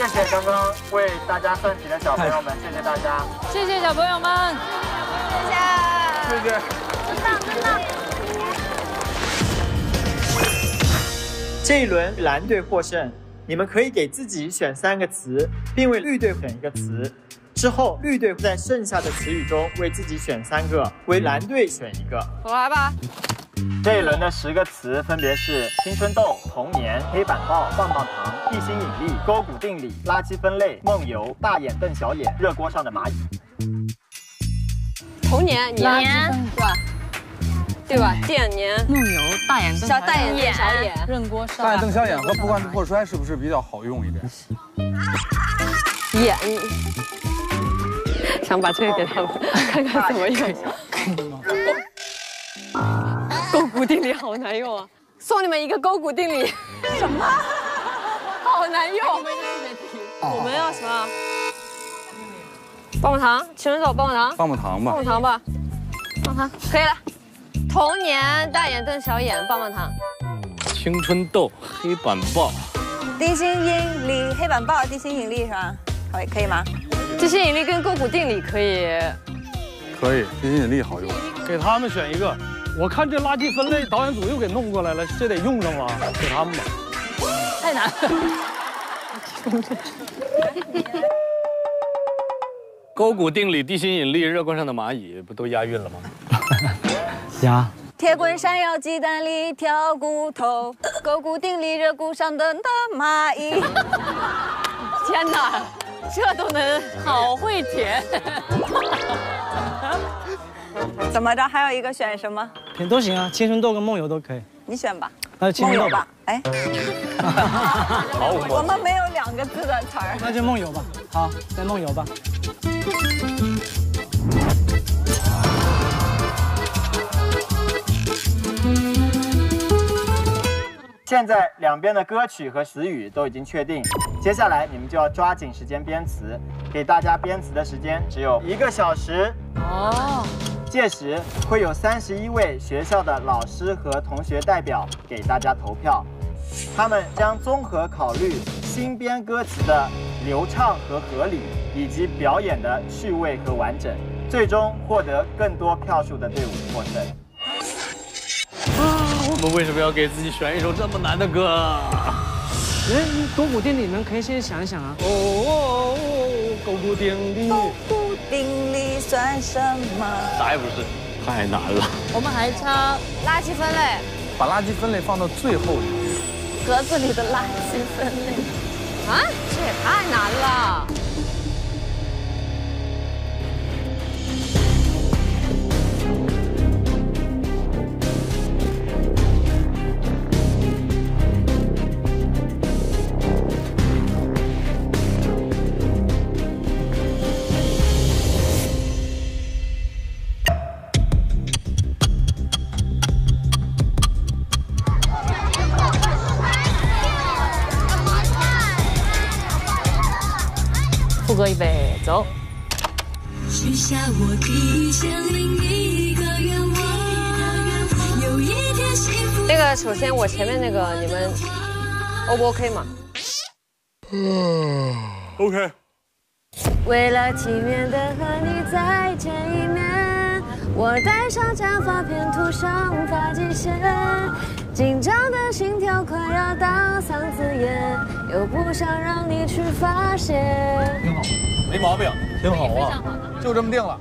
谢谢刚刚为大家算题的小朋友们，谢谢大家。谢谢小朋友们，谢谢。谢谢。真棒，真棒。这一轮蓝队获胜，你们可以给自己选三个词，并为绿队选一个词。之后，绿队会在剩下的词语中为自己选三个，为蓝队选一个。我来吧。这一轮的十个词分别是青春痘、童年、黑板报、棒棒糖、地心引力、勾股定理、垃圾分类、梦游、大眼瞪小眼、热锅上的蚂蚁。童年年对吧？对吧？电年梦游、大眼瞪小大眼瞪小眼、热锅上。大眼瞪小眼和不欢破摔是不是比较好用一点？眼，想把这个给他们看看怎么用。勾股定理好难用啊！送你们一个勾股定理。什么？好难用。我们要什么？棒棒糖，请人走棒棒糖。棒棒糖吧。棒棒糖吧。棒棒糖可以了。童年大眼瞪小眼，棒棒糖。青春痘，黑板报。地心引力，黑板报，地心引力是吧？可以可以吗？地心引力跟勾股定理可以。可以，地心引力好用。给他们选一个。我看这垃圾分类导演组又给弄过来了，这得用上了，给他们吧。太难了。勾股定理、地心引力、热锅上的蚂蚁，不都押韵了吗？押。铁棍山药鸡蛋里挑骨头，勾股定理热锅上的蚂蚁。天哪，这都能，好会填。怎么着？还有一个选什么？品都行啊，青春痘跟梦游都可以。你选吧。那就梦游吧。哎。好，我们没有两个字的词儿。那就梦游吧。好，再梦游吧。现在两边的歌曲和词语都已经确定，接下来你们就要抓紧时间编词。给大家编词的时间只有一个小时。哦。届时会有三十一位学校的老师和同学代表给大家投票，他们将综合考虑新编歌词的流畅和合理，以及表演的趣味和完整，最终获得更多票数的队伍获胜。啊，我们为什么要给自己选一首这么难的歌？哎，勾股定理，你们可以先想一想啊。哦，勾股定理。勾股定理算什么？啥也不是，太难了。我们还差垃圾分类，把垃圾分类放到最后一。格子里的垃圾分类。啊，这也太难了。我前面那个，你们 O 不 OK 吗？嗯，OK。为了体面的和你再见一面，我戴上假发片，涂上发际线，紧张的心跳快要到嗓子眼，又不想让你去发现。挺好，没毛病，挺好啊，就这么定了。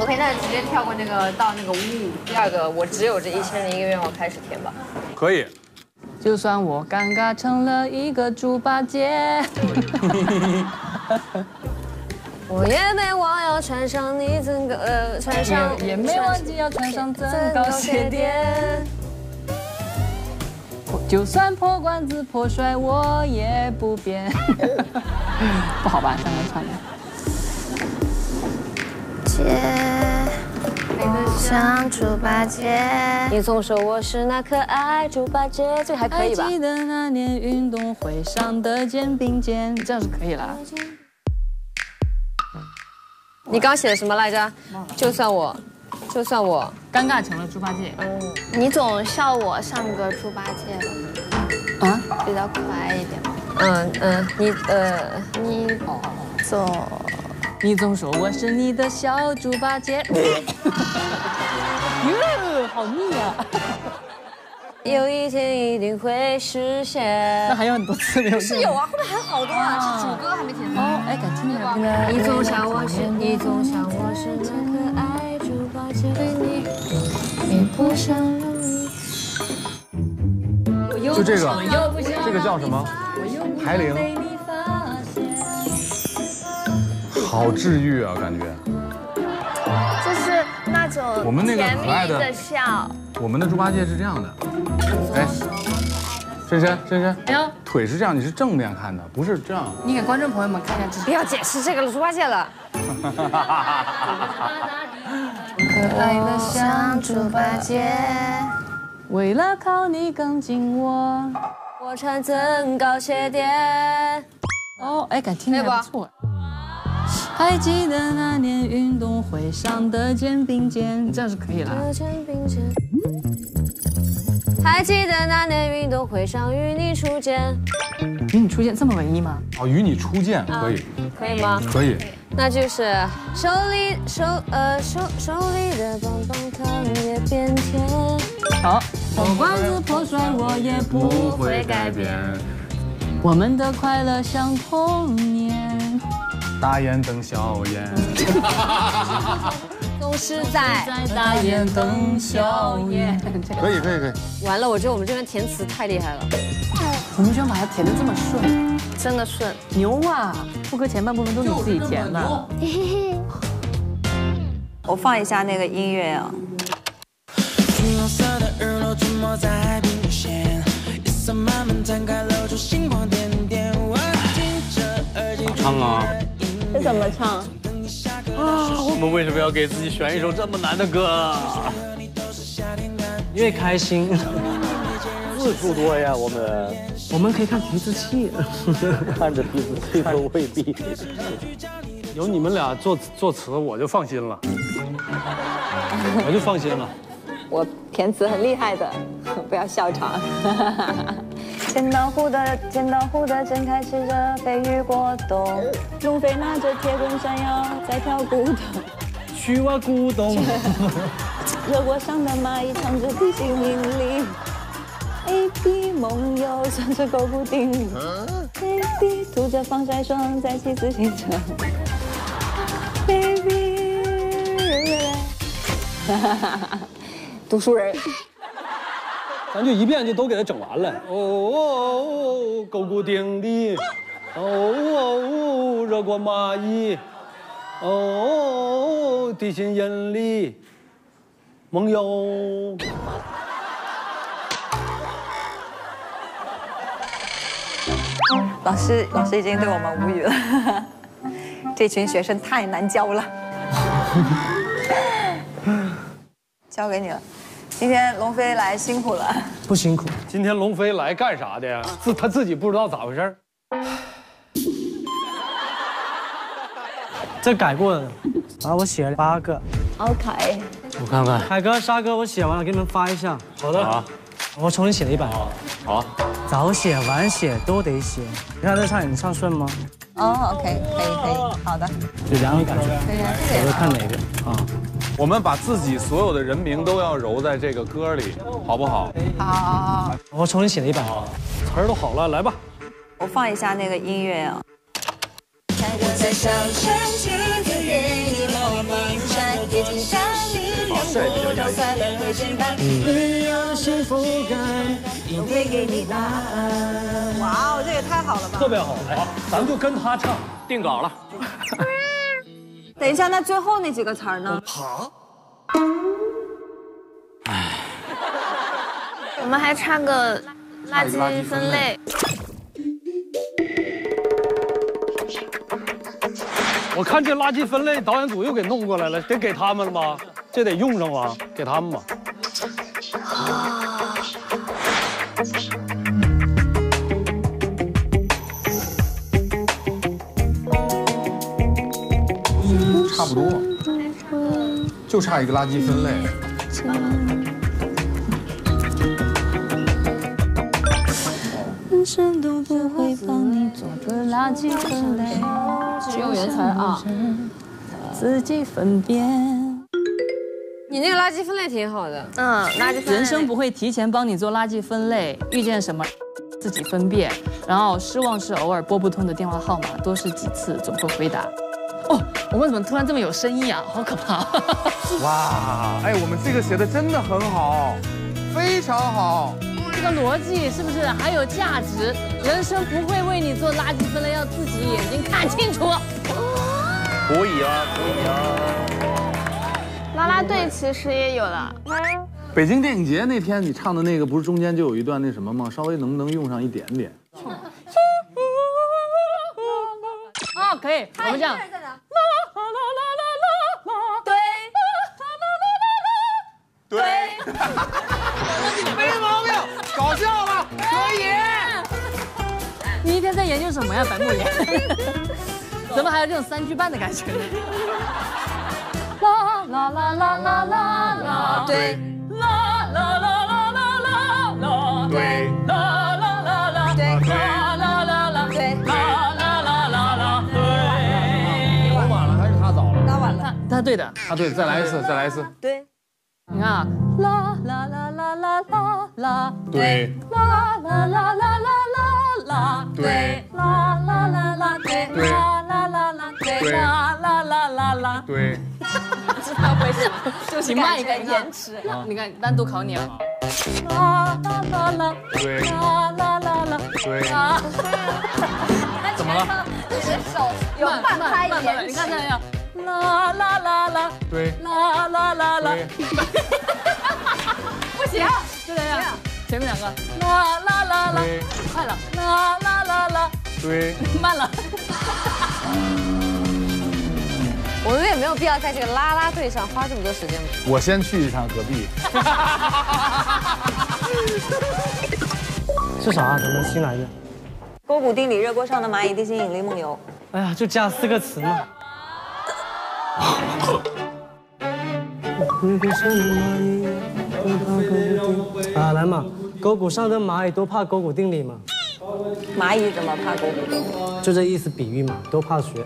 OK，那直接跳过那个到那个呜。第二个，我只有这一千零一个愿望开始填吧。可以。就算我尴尬成了一个猪八戒。我也没忘要穿上你增高呃，穿上也没忘记要穿上增高鞋垫。就算破罐子破摔，我也不变。不好吧，这样唱的。姐，像猪八戒，你总说我是那可爱猪八戒，这还可以吧？还记得那年运动会上的肩并肩，这样是可以了。你刚写的什么来着？就算我，就算我尴尬成了猪八戒。嗯，你总笑我像个猪八戒了。啊，比较可爱一点。嗯嗯，你呃你总你总说我是你的小猪八戒。哟，好腻啊！有一天一定会实现。那还有很多次没有。是有啊，后面还有好多啊，是主歌还没填哦，哎，敢听吗？你总想我是，你总想我是那可爱猪八戒，对你也不想让你。就这个，这个叫什么？牌铃。好治愈啊，感觉。就是那种我们那个可爱的笑。我们的猪八戒是这样的，哎，深深深深，哎呦，腿是这样，你是正面看的，不是这样。你给观众朋友们看一下，不要解释这个猪八戒了。可爱的像猪八戒，为了靠你更近我。我穿增高鞋垫。哦，哎，感听起来不错。还记得那年运动会上的肩并肩，这样是可以了。还记得那年运动会上与你初见。与你初见这么文艺吗？哦，与你初见可以，可以吗？可以。那就是手里手呃手手里的棒棒糖也变甜。好，破罐子破摔我也不会改变。我们的快乐像童年。大眼瞪小眼，总是在大眼瞪小眼。可以可以可以。完了，我觉得我们这边填词太厉害了。我们居然把它填的这么顺，真的顺，牛啊！副歌前半部分都是你自己填的。我放一下那个音乐啊。唱怎么唱？啊！我们为什么要给自己选一首这么难的歌？因为开心。字数多呀，我们我们可以看提字器，看着提字器都未必。有你们俩作作词，我就放心了，我就放心了。我填词很厉害的，不要笑场。千岛湖的千岛湖的正开始着飞鱼果冻，龙飞拿着铁棍山药在跳古董，去挖古董。热锅上的蚂蚁唱着地心引力。baby 梦游穿着狗骨钉，baby 涂着防晒霜在骑自行车，baby，哈哈哈哈读书人，咱就一遍就都给他整完了。哦哦哦，狗骨钉的，哦哦，热锅蚂蚁，哦哦，地心引力，梦游。老师，老师已经对我们无语了。这群学生太难教了。交给你了。今天龙飞来辛苦了。不辛苦。今天龙飞来干啥的呀？自他自己不知道咋回事。这改过的。啊，我写了八个。OK。我看看。海哥、沙哥，我写完了，给你们发一下。好的。好。我重新写了一版。好。早写晚写都得写。你看这唱，你唱顺吗？哦，OK，可以可以，好的。就两种感觉。可以啊，谢谢。我看哪个啊？我们把自己所有的人名都要揉在这个歌里，好不好？好好好。我重新写了一版。词儿都好了，来吧。我放一下那个音乐啊。帅比较压抑。哇哦，这也太好了吧！特别好，好，咱们就跟他唱，定稿了。等一下，那最后那几个词儿呢？好。唉，我们还差个垃圾分类。我看这垃圾分类导演组又给弄过来了，得给他们了吧？这得用上吧？给他们吧。差不多，就差一个垃圾分类。人生都不会帮你做个垃圾分类。只有原词啊，自己分辨。你那个垃圾分类挺好的，嗯，垃圾分类。人生不会提前帮你做垃圾分类，遇见什么自己分辨。然后失望是偶尔拨不通的电话号码，多试几次总会回答。哦，我们怎么突然这么有深意啊？好可怕！哇，哎，我们这个写的真的很好，非常好。这个逻辑是不是还有价值？人生不会为你做垃圾分类，要自己眼睛看清楚。可以啊，可以啊。啦啦队其实也有了。北京电影节那天你唱的那个，不是中间就有一段那什么吗？稍微能不能用上一点点？哦，可以，我们这样。啦啦啦啦啦啦，对。对。没毛病，搞笑吧？可以。你一天在研究什么呀，白木言？怎么还有这种三句半的感觉呢？啦 啦啦啦啦啦啦，对。啦啦啦啦啦他对的。啊，对，再来一次，再来一次。对。你看啊，啦啦啦啦啦啦啦，对。啦啦啦啦啦啦啦，对。啦啦啦啦，对。对。啦啦啦啦，对。啦啦啦啦啦，对。知道为什么？就是慢一个延迟。你看，单独考你啊。啦啦啦啦，对。啦啦啦啦，对。怎么了？你的手有半拍延迟。你看这样。啦啦啦啦，对，啦啦啦啦，不行，就这样，前面两个，啦啦啦啦，快了，啦啦啦啦，对，慢了。我们也没有必要在这个啦啦队上花这么多时间。我先去一趟隔壁。是啥啊？咱们新来的。勾股定理，热锅上的蚂蚁，地心引力，梦游。哎呀，就加四个词嘛。啊，来嘛，沟谷上的蚂蚁都怕勾股定理嘛。蚂蚁怎么怕勾股定理？就这意思，比喻嘛，都怕学。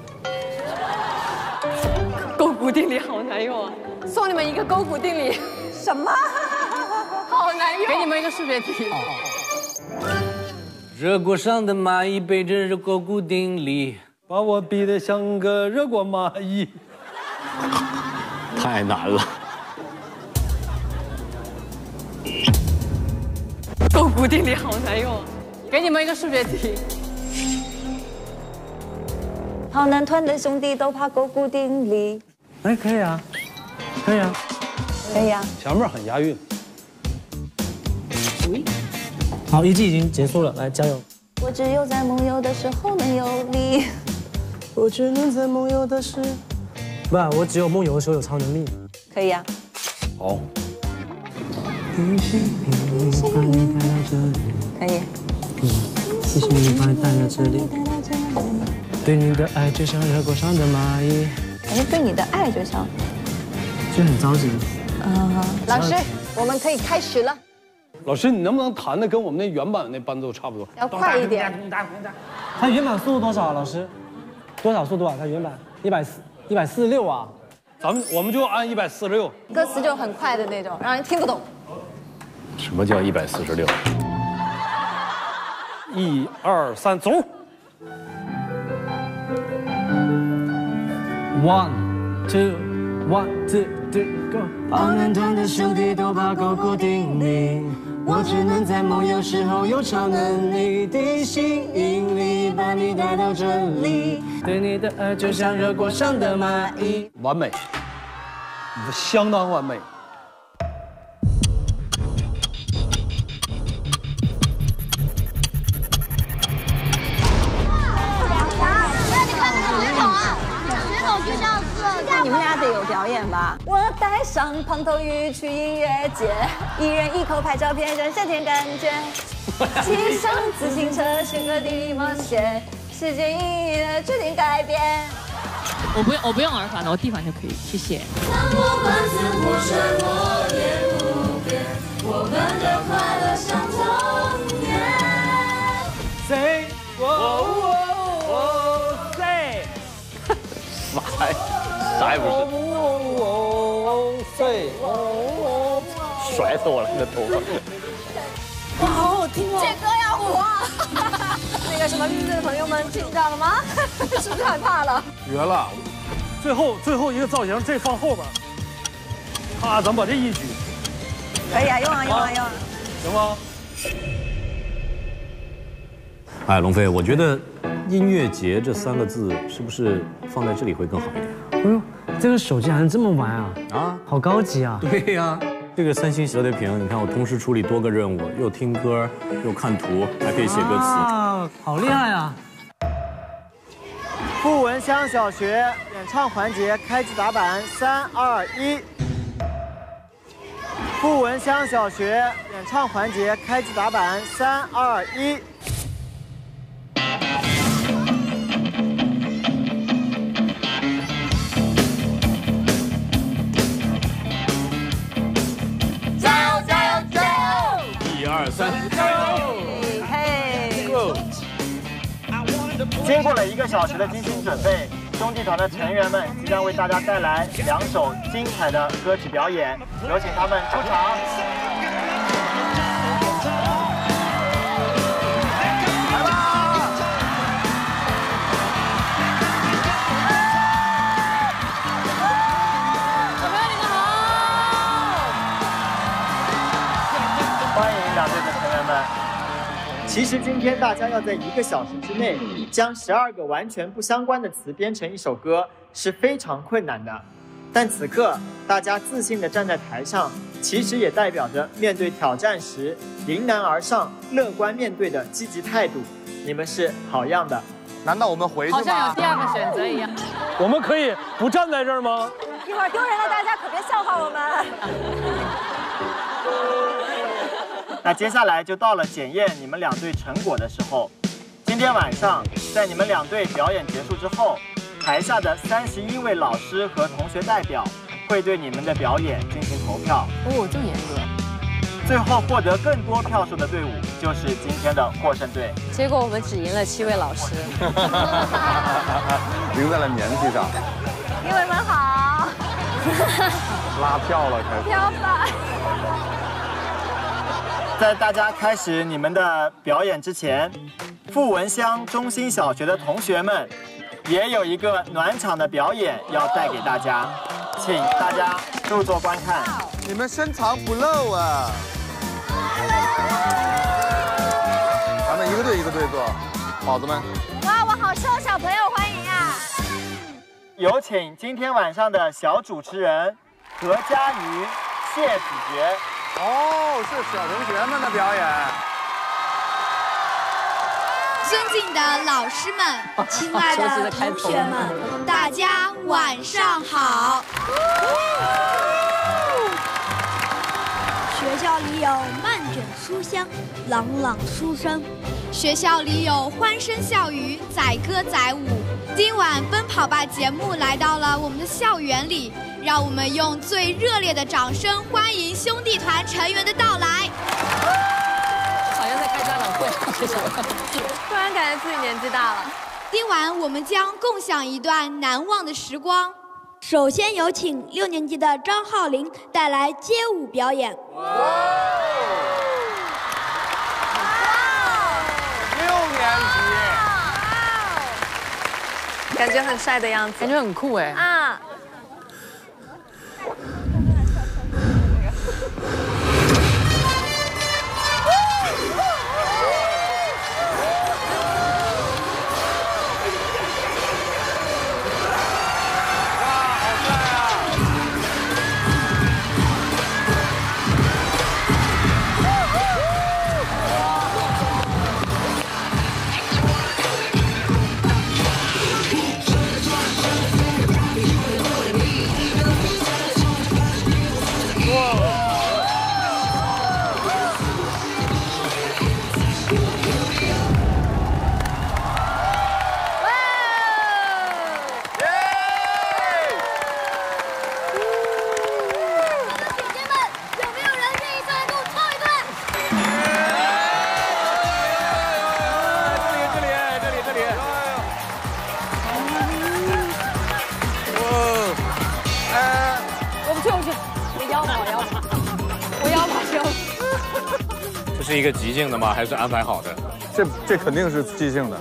勾股定理好难用啊！送你们一个勾股定理。什么？好难用！给你们一个数学题。热锅上的蚂蚁背着热勾股定理，把我逼得像个热锅蚂蚁。太难了。勾股定理好难用，给你们一个数学题。好男团的兄弟都怕勾股定理。哎，可以啊，可以啊，可以啊。前面很押韵。好，一季已经结束了，来加油。我只有在梦游的时候能有力。我只能在梦游的时。不，我只有梦游的时候有超能力。可以啊。好。可以。嗯，谢谢你把你带到这里。对你的爱就像热锅上的蚂蚁。感觉，对你的爱就像。就很着急。嗯，老师，我们可以开始了。老师，你能不能弹的跟我们那原版那伴奏差不多？要快一点。它原版速度多少？啊老师，多少速度啊？它原版一百四。一百四十六啊，咱们我们就按一百四十六。歌词就很快的那种，让人听不懂。什么叫一百四十六？一二三，走。One two one two three go。好男团的兄弟都怕勾股定理。我只能在梦游时候有超能力，地心引力把你带到这里。对你的爱就像热锅上的蚂蚁，完美，相当完美。表演吧？我带上胖头鱼去音乐节，一人一口拍照片，让夏天感觉。骑上自行车去各地冒险，世界因你的决定改变。我不用，我不用耳返的，我地反就可以，谢谢。我们的快乐像童年 Say，啥呀？啥也不是。甩死我了，你的头发。哇，好好听哦！这歌要火。那个什么绿队的朋友们听到了吗？是不是害怕了？绝了！最后最后一个造型，这放后边。啊，咱们把这一举。可以啊，用啊用啊用啊。行吗？哎，龙飞，我觉得“音乐节”这三个字是不是放在这里会更好一点？哎呦，这个手机还能这么玩啊！啊，好高级啊！对呀，这个三星折叠屏，你看我同时处理多个任务，又听歌，又看图，还可以写歌词，啊，好厉害啊！傅文乡小学演唱环节开机打板，三二一。傅文乡小学演唱环节开机打板，三二一。二三，加油！嘿经过了一个小时的精心准备，兄弟团的成员们即将为大家带来两首精彩的歌曲表演，有请他们出场。其实今天大家要在一个小时之内将十二个完全不相关的词编成一首歌是非常困难的，但此刻大家自信地站在台上，其实也代表着面对挑战时迎难而上、乐观面对的积极态度。你们是好样的！难道我们回去好像有第二个选择一样。我们可以不站在这儿吗？一会儿丢人了，大家可别笑话我们。那接下来就到了检验你们两队成果的时候。今天晚上，在你们两队表演结束之后，台下的三十一位老师和同学代表会对你们的表演进行投票。哦，这么严格。最后获得更多票数的队伍就是今天的获胜队。结果我们只赢了七位老师，赢在了年纪上，英文很好，拉票了开始。飘吧。在大家开始你们的表演之前，富文乡中心小学的同学们也有一个暖场的表演要带给大家，请大家入座观看。你们深藏不露啊！咱们一个队一个队坐，宝子们。哇，我好受，小朋友欢迎啊！有请今天晚上的小主持人何佳瑜、谢子珏。哦，是小同学们的表演。尊敬的老师们，亲爱的同学们，大家晚上好。学校里有漫卷书香，朗朗书声；学校里有欢声笑语，载歌载舞。今晚《奔跑吧》节目来到了我们的校园里，让我们用最热烈的掌声欢迎兄弟团成员的到来。好像在开家长会，突然感觉自己年纪大了。今晚我们将共享一段难忘的时光。首先有请六年级的张浩林带来街舞表演。六年感觉很帅的样子，感觉很酷哎。啊！个即兴的吗？还是安排好的？这这肯定是即兴的。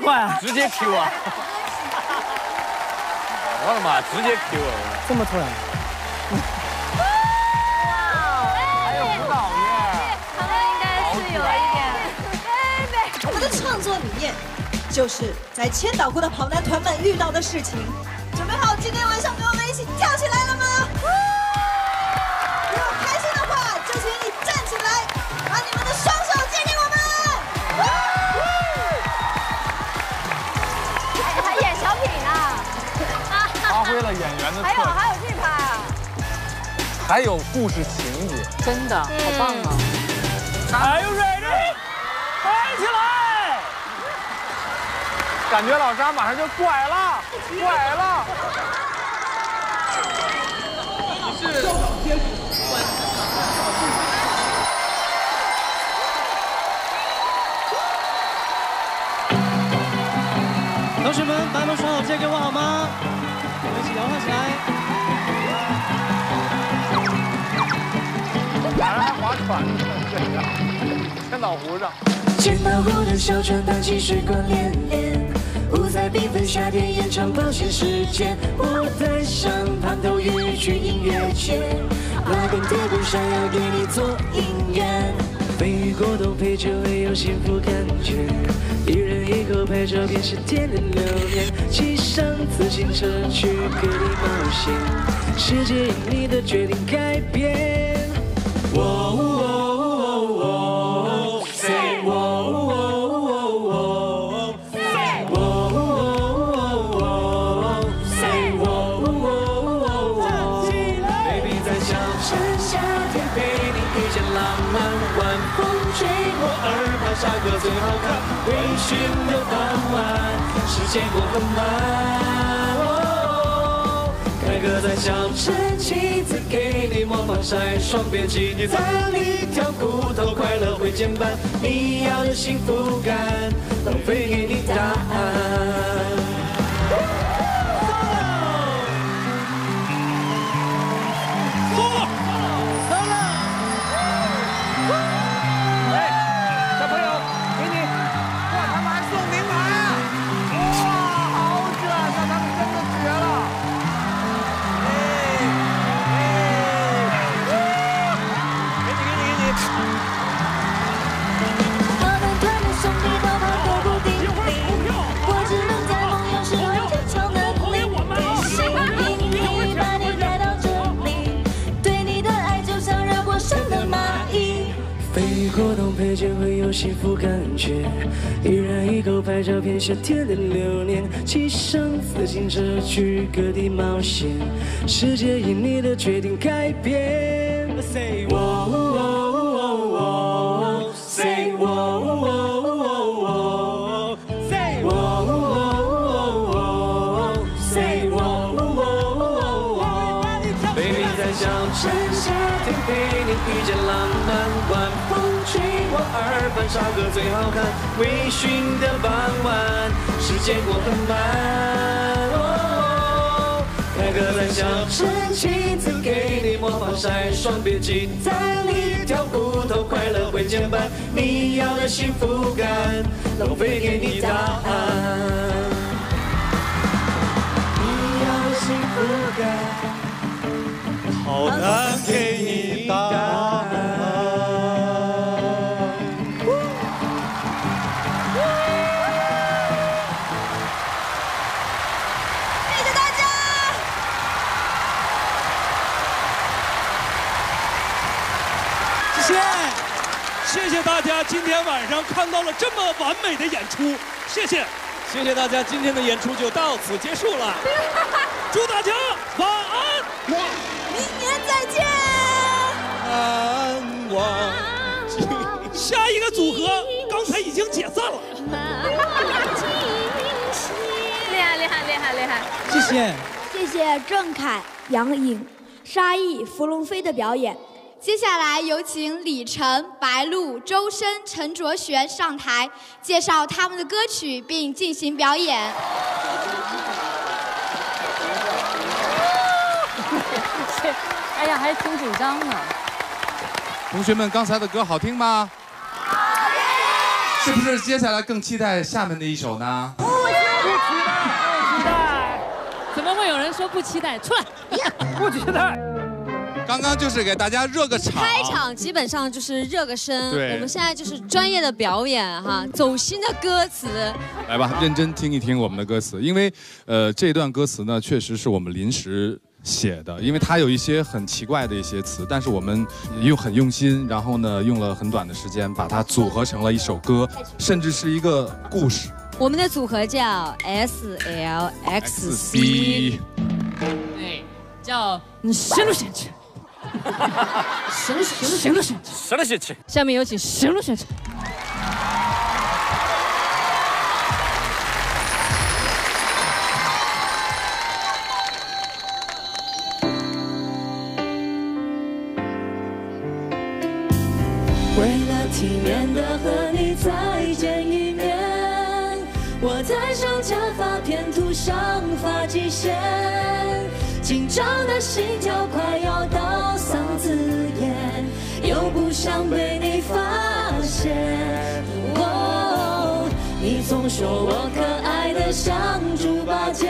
快啊！直接 Q 啊！我的妈，直接 Q 啊！这么突然？还有舞蹈耶！他们应该是有一点。我的创作理念就是在千岛湖的跑男团们遇到的事情。演员的特还有，还有这拍啊！还有故事情节，真的好棒啊！Are you ready？嗨起来！感觉老沙马上就拐了，拐了。同学们，把你们双手借给我好吗？我们一起摇晃起来。俩人还划船呢，这个千岛湖上。千岛湖的小船荡起水光潋滟，五彩缤纷夏天延长保鲜时间。我带上胖头鱼去音乐节，拉根贴布想要给你做音乐。风雨过都陪着会有幸福感觉，一人一口拍照片是甜的留念。骑上自行车去各地冒险，世界因你的决定改变。我无微醺的傍晚，时间过很慢。哦开歌在小城，妻子给你抹防晒，双边基地在里挑骨头，快乐会减半。你要的幸福感，浪费给你答案。会有幸福感觉，一人一口拍照片夏天的留念，骑上自行车去各地冒险，世界因你的决定改变。Say 哦哦哦哦，Say 哦哦哦，Say 哦哦哦，Say 哦哦哦，Baby 在小城夏天陪你遇见浪漫，晚风吹过耳畔，沙歌最好看，微醺的傍晚，时间过很慢。哦开歌在小城，妻子给你抹防晒，双别急在里挑骨头，快乐会减半。你要的幸福感，浪费给你答案。你要的幸福感。好难给大家今天晚上看到了这么完美的演出，谢谢，谢谢大家，今天的演出就到此结束了，祝大家晚安，明年再见。难忘。下一个组合刚才已经解散了，厉害厉害厉害厉害！谢谢。谢谢郑恺、杨颖、沙溢、芙蓉飞的表演。接下来有请李晨、白鹿、周深、陈卓璇上台介绍他们的歌曲并进行表演。哎呀，还挺紧张呢。同学们，刚才的歌好听吗？是不是接下来更期待下面的一首呢？不期待，不期待，怎么会有人说不期待？出来，不期待。刚刚就是给大家热个场，开场基本上就是热个身。对我们现在就是专业的表演哈，走心的歌词。来吧，认真听一听我们的歌词，因为呃这段歌词呢，确实是我们临时写的，因为它有一些很奇怪的一些词，但是我们又很用心，然后呢用了很短的时间把它组合成了一首歌，甚至是一个故事。我们的组合叫 S L X C，C 对，叫行路险去，行了行了行路险去，什么险去？下面有请行路险去。为了体面的和你再见一面，我戴上假发片涂上发际线，紧张的心跳快要到嗓子眼，又不想被你发现。哦，你总说我可爱的像猪八戒，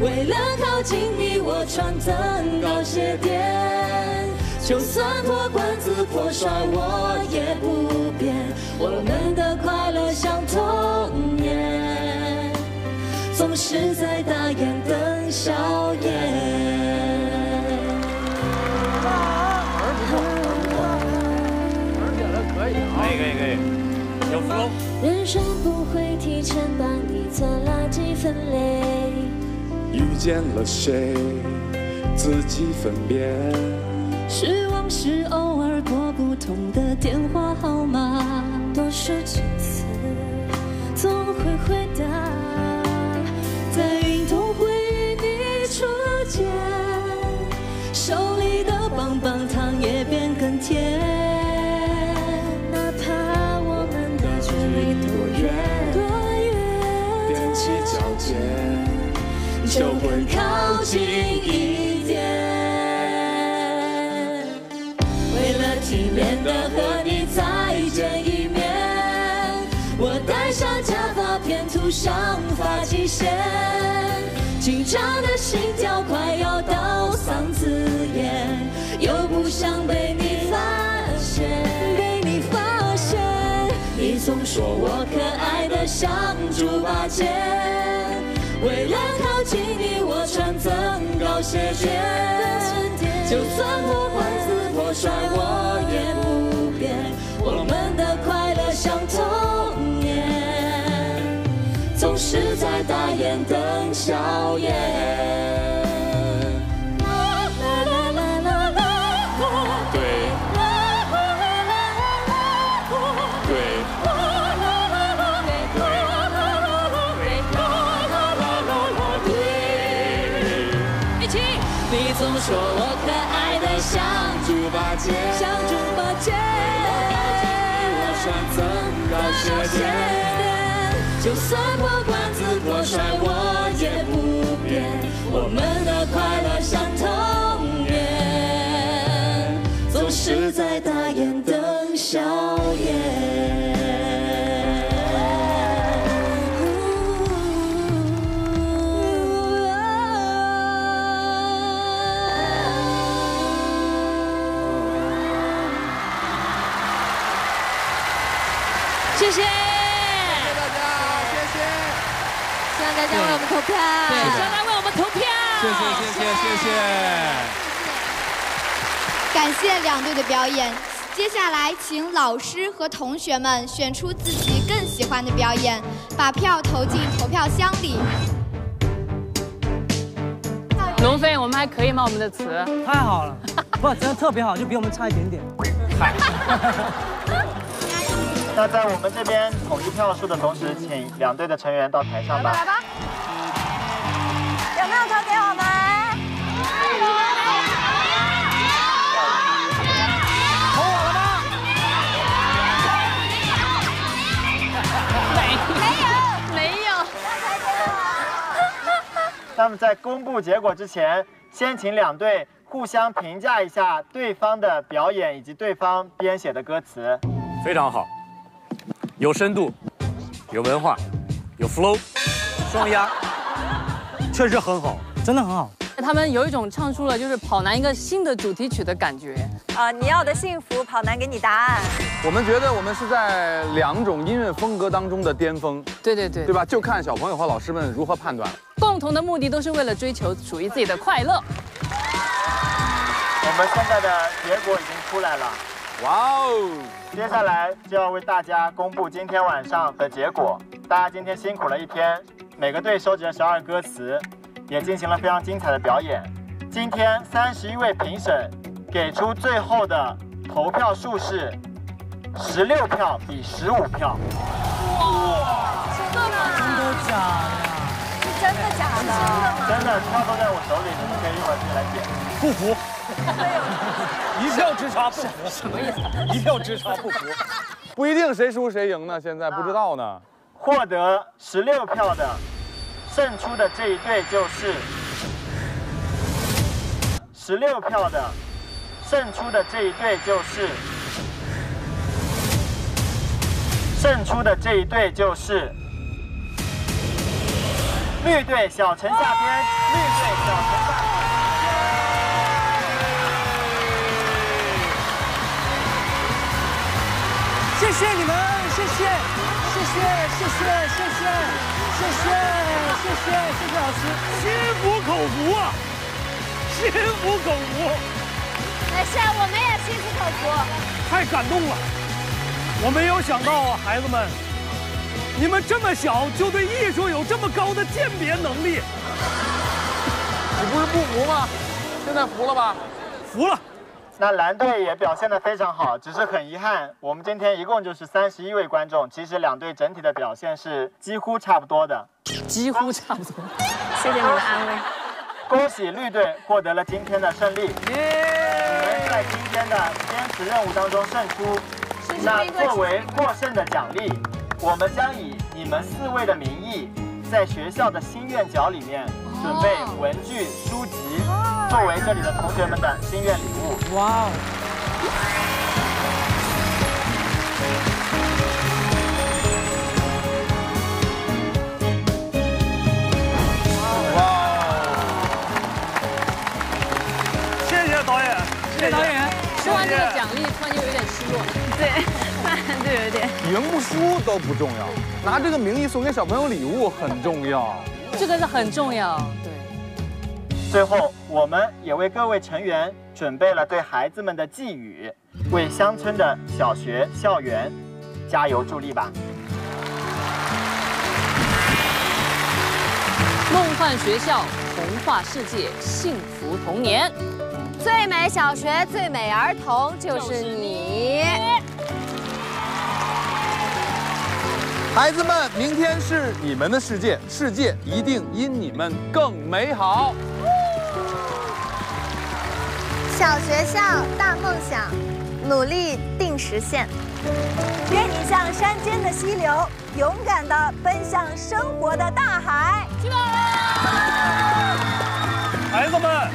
为了靠近你，我穿增高鞋垫。就算破罐子破摔，我也不变。我们的快乐像童年，总是在大眼瞪小眼。可以可以可以，有 flow。人生不会提前帮你做垃圾分类，遇见了谁，自己分辨。是往事偶尔拨不通的电话号码，多说几次总会回答。手里的棒棒糖也变更甜。哪怕我们的距离多远？多远，踮起脚尖，就更靠近一点。为了体面的和你再见一面，我戴上假发片涂上发际线，紧张说我可爱的像猪八戒，为了靠近你，我穿增高鞋垫。就算破罐子破摔，我也不变。我们的快乐像童年，总是在大眼瞪小眼。猪八戒，像猪八戒，我穿增高鞋垫，就算破罐子破摔，我也不变。我们的快乐像童年，总是在大眼瞪小眼。谢谢，谢谢大家，谢谢，希望大家为我们投票，对，希望大家为我们投票。谢谢谢谢谢谢。感谢两队的表演，接下来请老师和同学们选出自己更喜欢的表演，把票投进投票箱里。龙飞，我们还可以吗？我们的词太好了，不，真的特别好，就比我们差一点点。那在我们这边统一票数的同时，请两队的成员到台上吧。来吧，有没有投给我们？投我了吗？没没有。那么在公布结果之前，先请两队互相评价一下对方的表演以及对方编写的歌词。非常好，有深度，有文化，有 flow，双押，确实很好，真的很好。他们有一种唱出了就是跑男一个新的主题曲的感觉。啊，你要的幸福，跑男给你答案。我们觉得我们是在两种音乐风格当中的巅峰。对对对，对吧？就看小朋友和老师们如何判断。共同的目的都是为了追求属于自己的快乐。我们现在的结果已经出来了。哇哦！接下来就要为大家公布今天晚上的结果。大家今天辛苦了一天，每个队收集了十二歌词，也进行了非常精彩的表演。今天三十一位评审给出最后的投票数是十六票比十五票。哇！真的吗？真的假的？是真的假的？真的吗？真的，票都在我手里，你们可以一会儿自己来点。不服。一票之差不服，什么意思？一票之差不服，不一定谁输谁赢呢，现在不知道呢。获得十六票的胜出的这一队就是十六票的胜出的这一队就是胜出的这一队就是绿队小陈下边，绿队小陈下。谢谢你们，谢谢，谢谢，谢谢，谢谢，谢谢，谢谢，谢谢老师，心服口服啊，心服口服。没事，我们也心服口服。太感动了，我没有想到啊，孩子们，你们这么小就对艺术有这么高的鉴别能力。你不是不服吗？现在服了吧？服了。那蓝队也表现得非常好，只是很遗憾，我们今天一共就是三十一位观众，其实两队整体的表现是几乎差不多的，几乎差不多。谢谢你的安慰。恭喜绿队获得了今天的胜利，你们在今天的坚持任务当中胜出。那作为获胜的奖励，我们将以你们四位的名义，在学校的心愿角里面准备文具、书籍。作为这里的同学们的心愿礼物。哇哦！哇谢谢导演，谢谢导演。说完这个奖励，突然就有点失落。对，突然就有点。赢不输都不重要，拿这个名义送给小朋友礼物很重要。这个是很重要。对最后，我们也为各位成员准备了对孩子们的寄语，为乡村的小学校园加油助力吧！梦幻学校，童话世界，幸福童年，最美小学，最美儿童就是你。孩子们，明天是你们的世界，世界一定因你们更美好。小学校大梦想，努力定实现。愿你像山间的溪流，勇敢地奔向生活的大海。孩子们，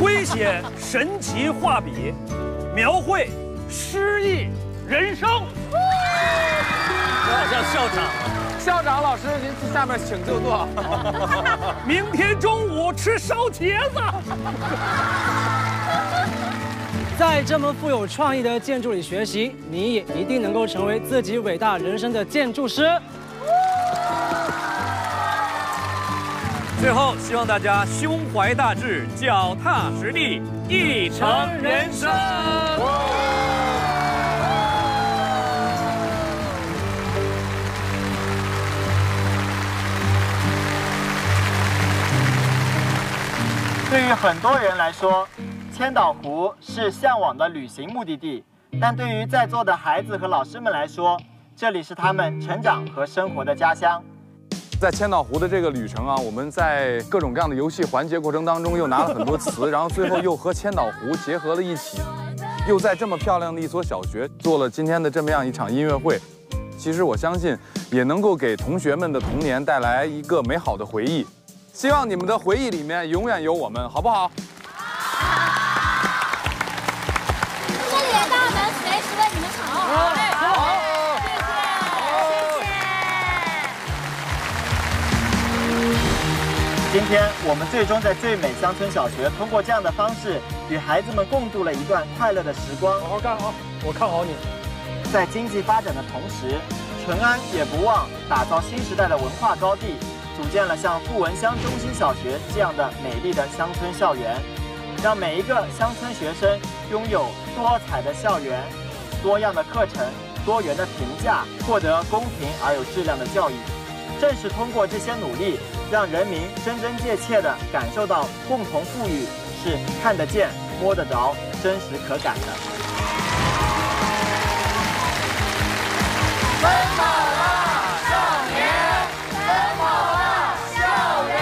挥写神奇画笔，描绘诗意人生。我叫校长，校长老师，您下面请就坐。明天中午吃烧茄子。在这么富有创意的建筑里学习，你也一定能够成为自己伟大人生的建筑师。最后，希望大家胸怀大志，脚踏实地，一成人生。对于很多人来说，千岛湖是向往的旅行目的地，但对于在座的孩子和老师们来说，这里是他们成长和生活的家乡。在千岛湖的这个旅程啊，我们在各种各样的游戏环节过程当中，又拿了很多词，然后最后又和千岛湖结合了一起，又在这么漂亮的一所小学做了今天的这么样一场音乐会。其实我相信，也能够给同学们的童年带来一个美好的回忆。希望你们的回忆里面永远有我们，好不好？这里的大门随时为你们敞开。好，谢谢。好，谢谢。今天我们最终在最美乡村小学，通过这样的方式与孩子们共度了一段快乐的时光。好好干啊，我看好你。在经济发展的同时，淳安也不忘打造新时代的文化高地。组建了像富文乡中心小学这样的美丽的乡村校园，让每一个乡村学生拥有多彩的校园、多样的课程、多元的评价，获得公平而有质量的教育。正是通过这些努力，让人民真真切切地感受到共同富裕是看得见、摸得着、真实可感的。奔跑吧，奔跑吧，校园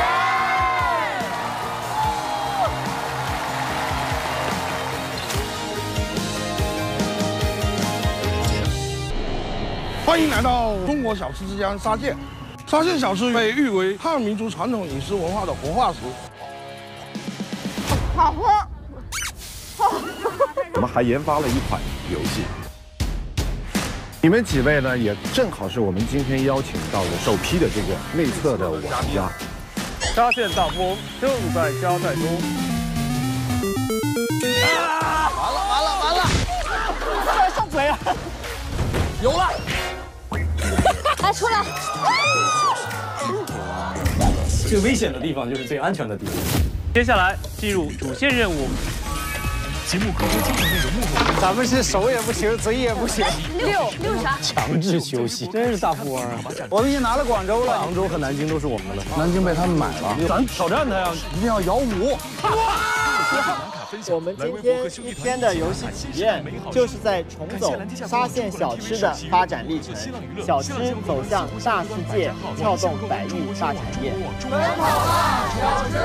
欢迎来到中国小吃之乡沙县。沙县小吃被誉为汉民族传统饮食文化的活化石。好喝。我们还研发了一款游戏。你们几位呢，也正好是我们今天邀请到的首批的这个内测的玩家。沙县大富翁正在加载中。啊！完了完了完了！快上嘴啊！有了！来出来！最危险的地方就是最安全的地方。接下来进入主线任务。节目更多精彩内容幕后，咱们是手也不行，嘴也不行。六六啥？强制休息，真是大富翁啊！我们已经拿了广州了，杭州和南京都是我们的了。南京被他们买了，咱挑战他呀！一定要摇五。我们今天一天的游戏体验，就是在重走沙县小吃的发展历程，小吃走向大世界，撬动百亿大产业。奔跑吧，小吃！